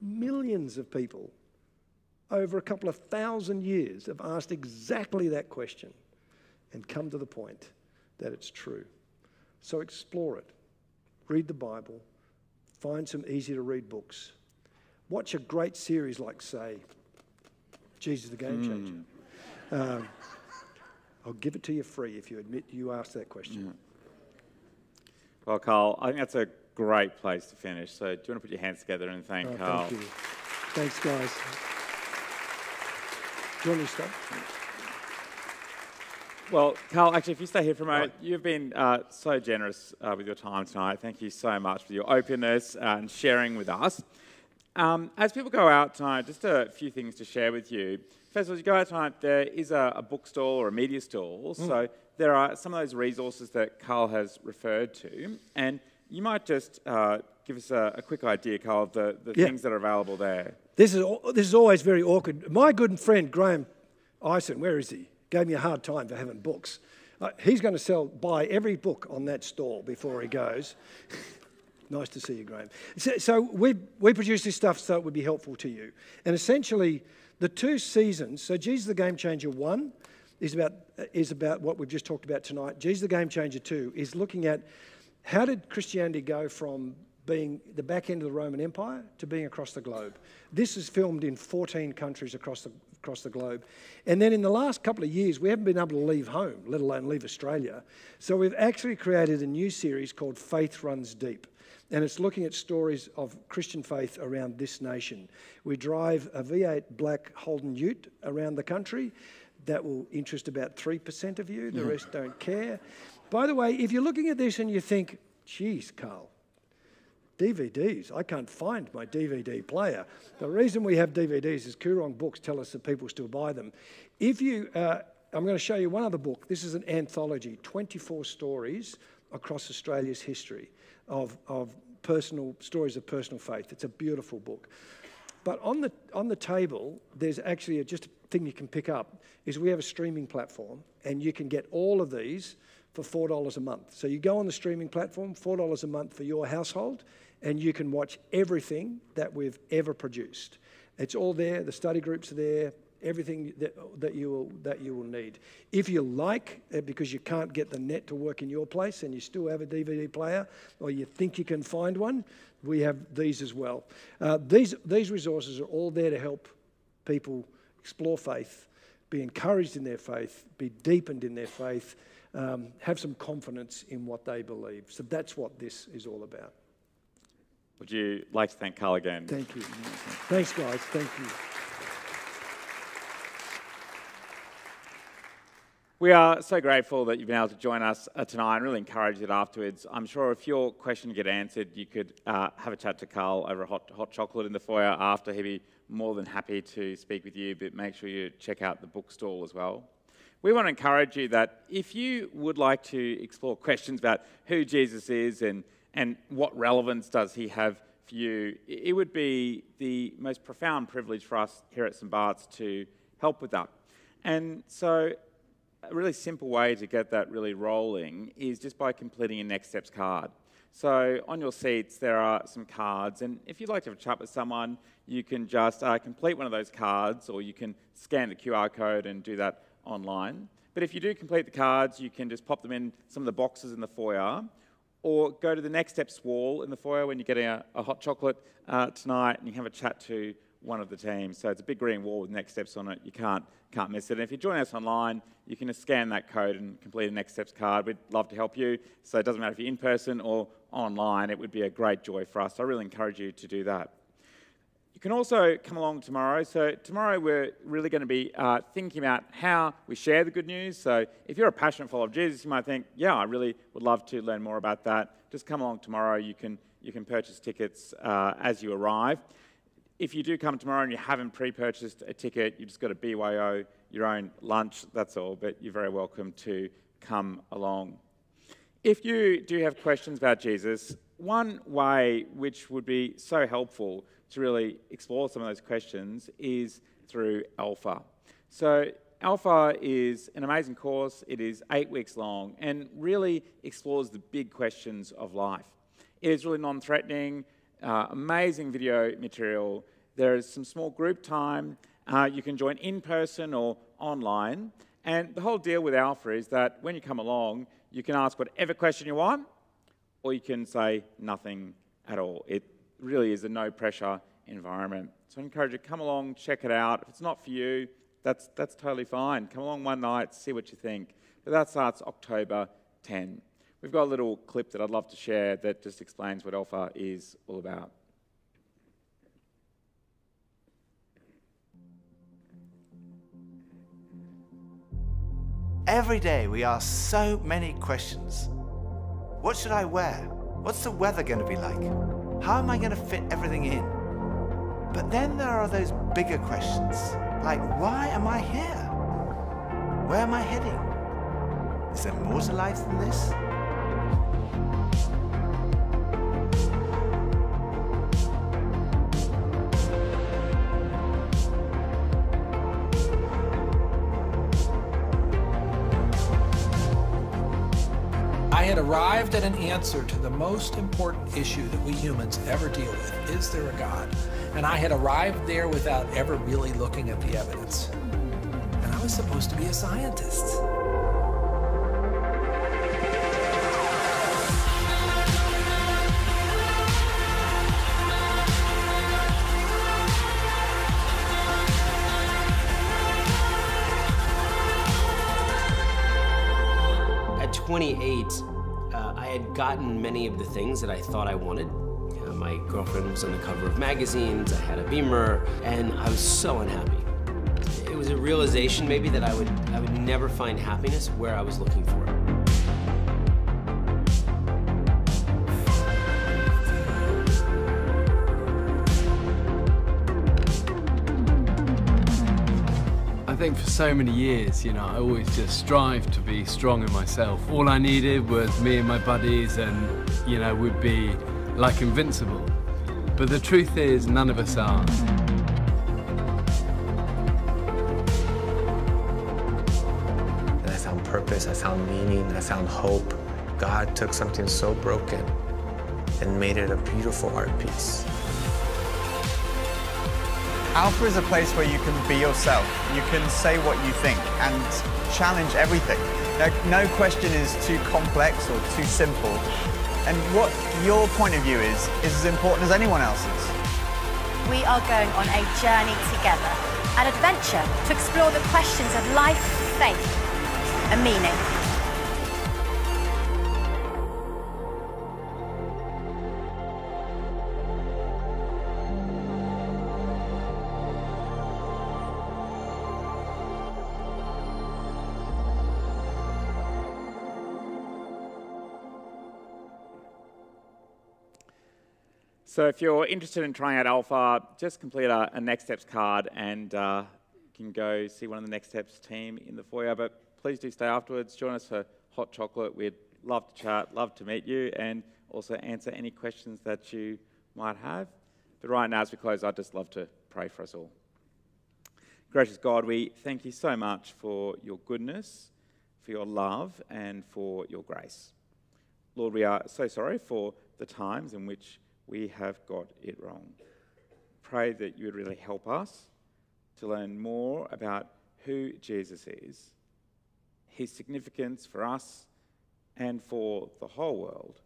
Millions of people over a couple of thousand years have asked exactly that question and come to the point that it's true. So explore it. Read the Bible. Find some easy to read books. Watch a great series like, say, Jesus the Game Changer. Mm. Um, I'll give it to you free if you admit you asked that question. Well, Karl, I think that's a great place to finish. So, do you want to put your hands together and thank oh, Karl? Thank you. Thanks, guys. Do you want to start? Well, Karl, actually, if you stay here for a moment, right. you've been uh, so generous uh, with your time tonight. Thank you so much for your openness and sharing with us. Um, as people go out tonight, just a few things to share with you. First of all, as you go out tonight, there is a, a bookstall or a media stall. Mm. So there are some of those resources that Karl has referred to. And you might just uh, give us a, a quick idea, Karl, of the, the Yeah. things that are available there. This is, this is always very awkward. My good friend Graham Ison, where is he? Gave me a hard time for having books. Uh, he's going to sell, buy every book on that stall before he goes. nice to see you, Graham. So, so we, we produce this stuff so it would be helpful to you. And essentially, the two seasons, so Jesus the Game Changer 1 is about, uh, is about what we've just talked about tonight. Jesus the Game Changer 2 is looking at how did Christianity go from being the back end of the Roman Empire to being across the globe. This is filmed in 14 countries across the, across the globe. And then in the last couple of years, we haven't been able to leave home, let alone leave Australia. So we've actually created a new series called Faith Runs Deep. And it's looking at stories of Christian faith around this nation. We drive a V8 black Holden Ute around the country. That will interest about 3% of you, the rest don't care. By the way, if you're looking at this and you think, geez, Karl, DVDs. I can't find my DVD player. The reason we have DVDs is Koorong Books tell us that people still buy them. If you, uh, I'm going to show you one other book. This is an anthology, 24 stories across Australia's history of, of personal stories of personal faith. It's a beautiful book. But on the, on the table, there's actually a, just a thing you can pick up is we have a streaming platform and you can get all of these for $4 a month. So you go on the streaming platform, $4 a month for your household, and you can watch everything that we've ever produced. It's all there, the study groups are there, everything that, that, you, will, that you will need. If you like, because you can't get the net to work in your place and you still have a DVD player, or you think you can find one, we have these as well. Uh, these, these resources are all there to help people explore faith, be encouraged in their faith, be deepened in their faith, um, have some confidence in what they believe. So that's what this is all about. Would you like to thank Karl again? Thank you. Thanks, guys. Thank you. We are so grateful that you've been able to join us uh, tonight and really encourage it afterwards. I'm sure if your question get answered, you could uh, have a chat to Karl over a hot, hot chocolate in the foyer after. He'd be more than happy to speak with you, but make sure you check out the bookstall as well. We want to encourage you that if you would like to explore questions about who Jesus is and, and what relevance does he have for you, it would be the most profound privilege for us here at St. Bart's to help with that. And so a really simple way to get that really rolling is just by completing a Next Steps card. So on your seats, there are some cards, and if you'd like to have a chat with someone, you can just uh, complete one of those cards, or you can scan the QR code and do that online. But if you do complete the cards, you can just pop them in some of the boxes in the foyer, or go to the Next Steps wall in the foyer when you're getting a, a hot chocolate uh, tonight, and you have a chat to one of the teams. So it's a big green wall with Next Steps on it. You can't can't miss it. And if you join us online, you can just scan that code and complete a Next Steps card. We'd love to help you. So it doesn't matter if you're in person or online. It would be a great joy for us. I really encourage you to do that. You can also come along tomorrow. So, tomorrow we're really going to be uh, thinking about how we share the good news. So, if you're a passionate follower of Jesus, you might think, yeah, I really would love to learn more about that. Just come along tomorrow. You can, you can purchase tickets uh, as you arrive. If you do come tomorrow and you haven't pre purchased a ticket, you've just got to BYO your own lunch, that's all. But you're very welcome to come along. If you do have questions about Jesus, one way which would be so helpful to really explore some of those questions is through Alpha. So, Alpha is an amazing course. It is eight weeks long and really explores the big questions of life. It is really non threatening, uh, amazing video material. There is some small group time. Uh, you can join in person or online. And the whole deal with Alpha is that when you come along, you can ask whatever question you want, or you can say nothing at all. It really is a no pressure environment. So I encourage you to come along, check it out. If it's not for you, that's, that's totally fine. Come along one night, see what you think. But that starts October 10. We've got a little clip that I'd love to share that just explains what Alpha is all about. Every day we ask so many questions. What should I wear? What's the weather going to be like? How am I going to fit everything in? But then there are those bigger questions, like why am I here? Where am I heading? Is there more to life than this? I had arrived at an answer to the most important issue that we humans ever deal with is there a God? And I had arrived there without ever really looking at the evidence. And I was supposed to be a scientist. 28, uh, I had gotten many of the things that I thought I wanted. Uh, my girlfriend was on the cover of magazines, I had a Beamer, and I was so unhappy. It was a realization maybe that I would, I would never find happiness where I was looking for it. For so many years, you know, I always just strive to be strong in myself. All I needed was me and my buddies and, you know, we'd be like invincible. But the truth is, none of us are. I found purpose, I found meaning, I found hope. God took something so broken and made it a beautiful art piece. Alpha is a place where you can be yourself. You can say what you think and challenge everything. No, question is too complex or too simple. And what your point of view is, is as important as anyone else's. We are going on a journey together, an adventure to explore the questions of life, faith, and meaning. So if you're interested in trying out Alpha, just complete a, a Next Steps card and uh, you can go see one of the Next Steps team in the foyer. But please do stay afterwards. Join us for hot chocolate. We'd love to chat, love to meet you, and also answer any questions that you might have. But right now, as we close, I'd just love to pray for us all. Gracious God, we thank you so much for your goodness, for your love, and for your grace. Lord, we are so sorry for the times in which we have got it wrong. Pray that you would really help us to learn more about who Jesus is, his significance for us and for the whole world,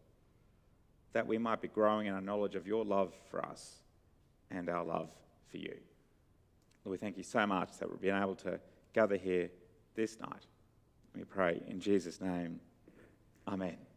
that we might be growing in our knowledge of your love for us and our love for you. Lord, we thank you so much that we've been able to gather here this night. We pray in Jesus' name. Amen.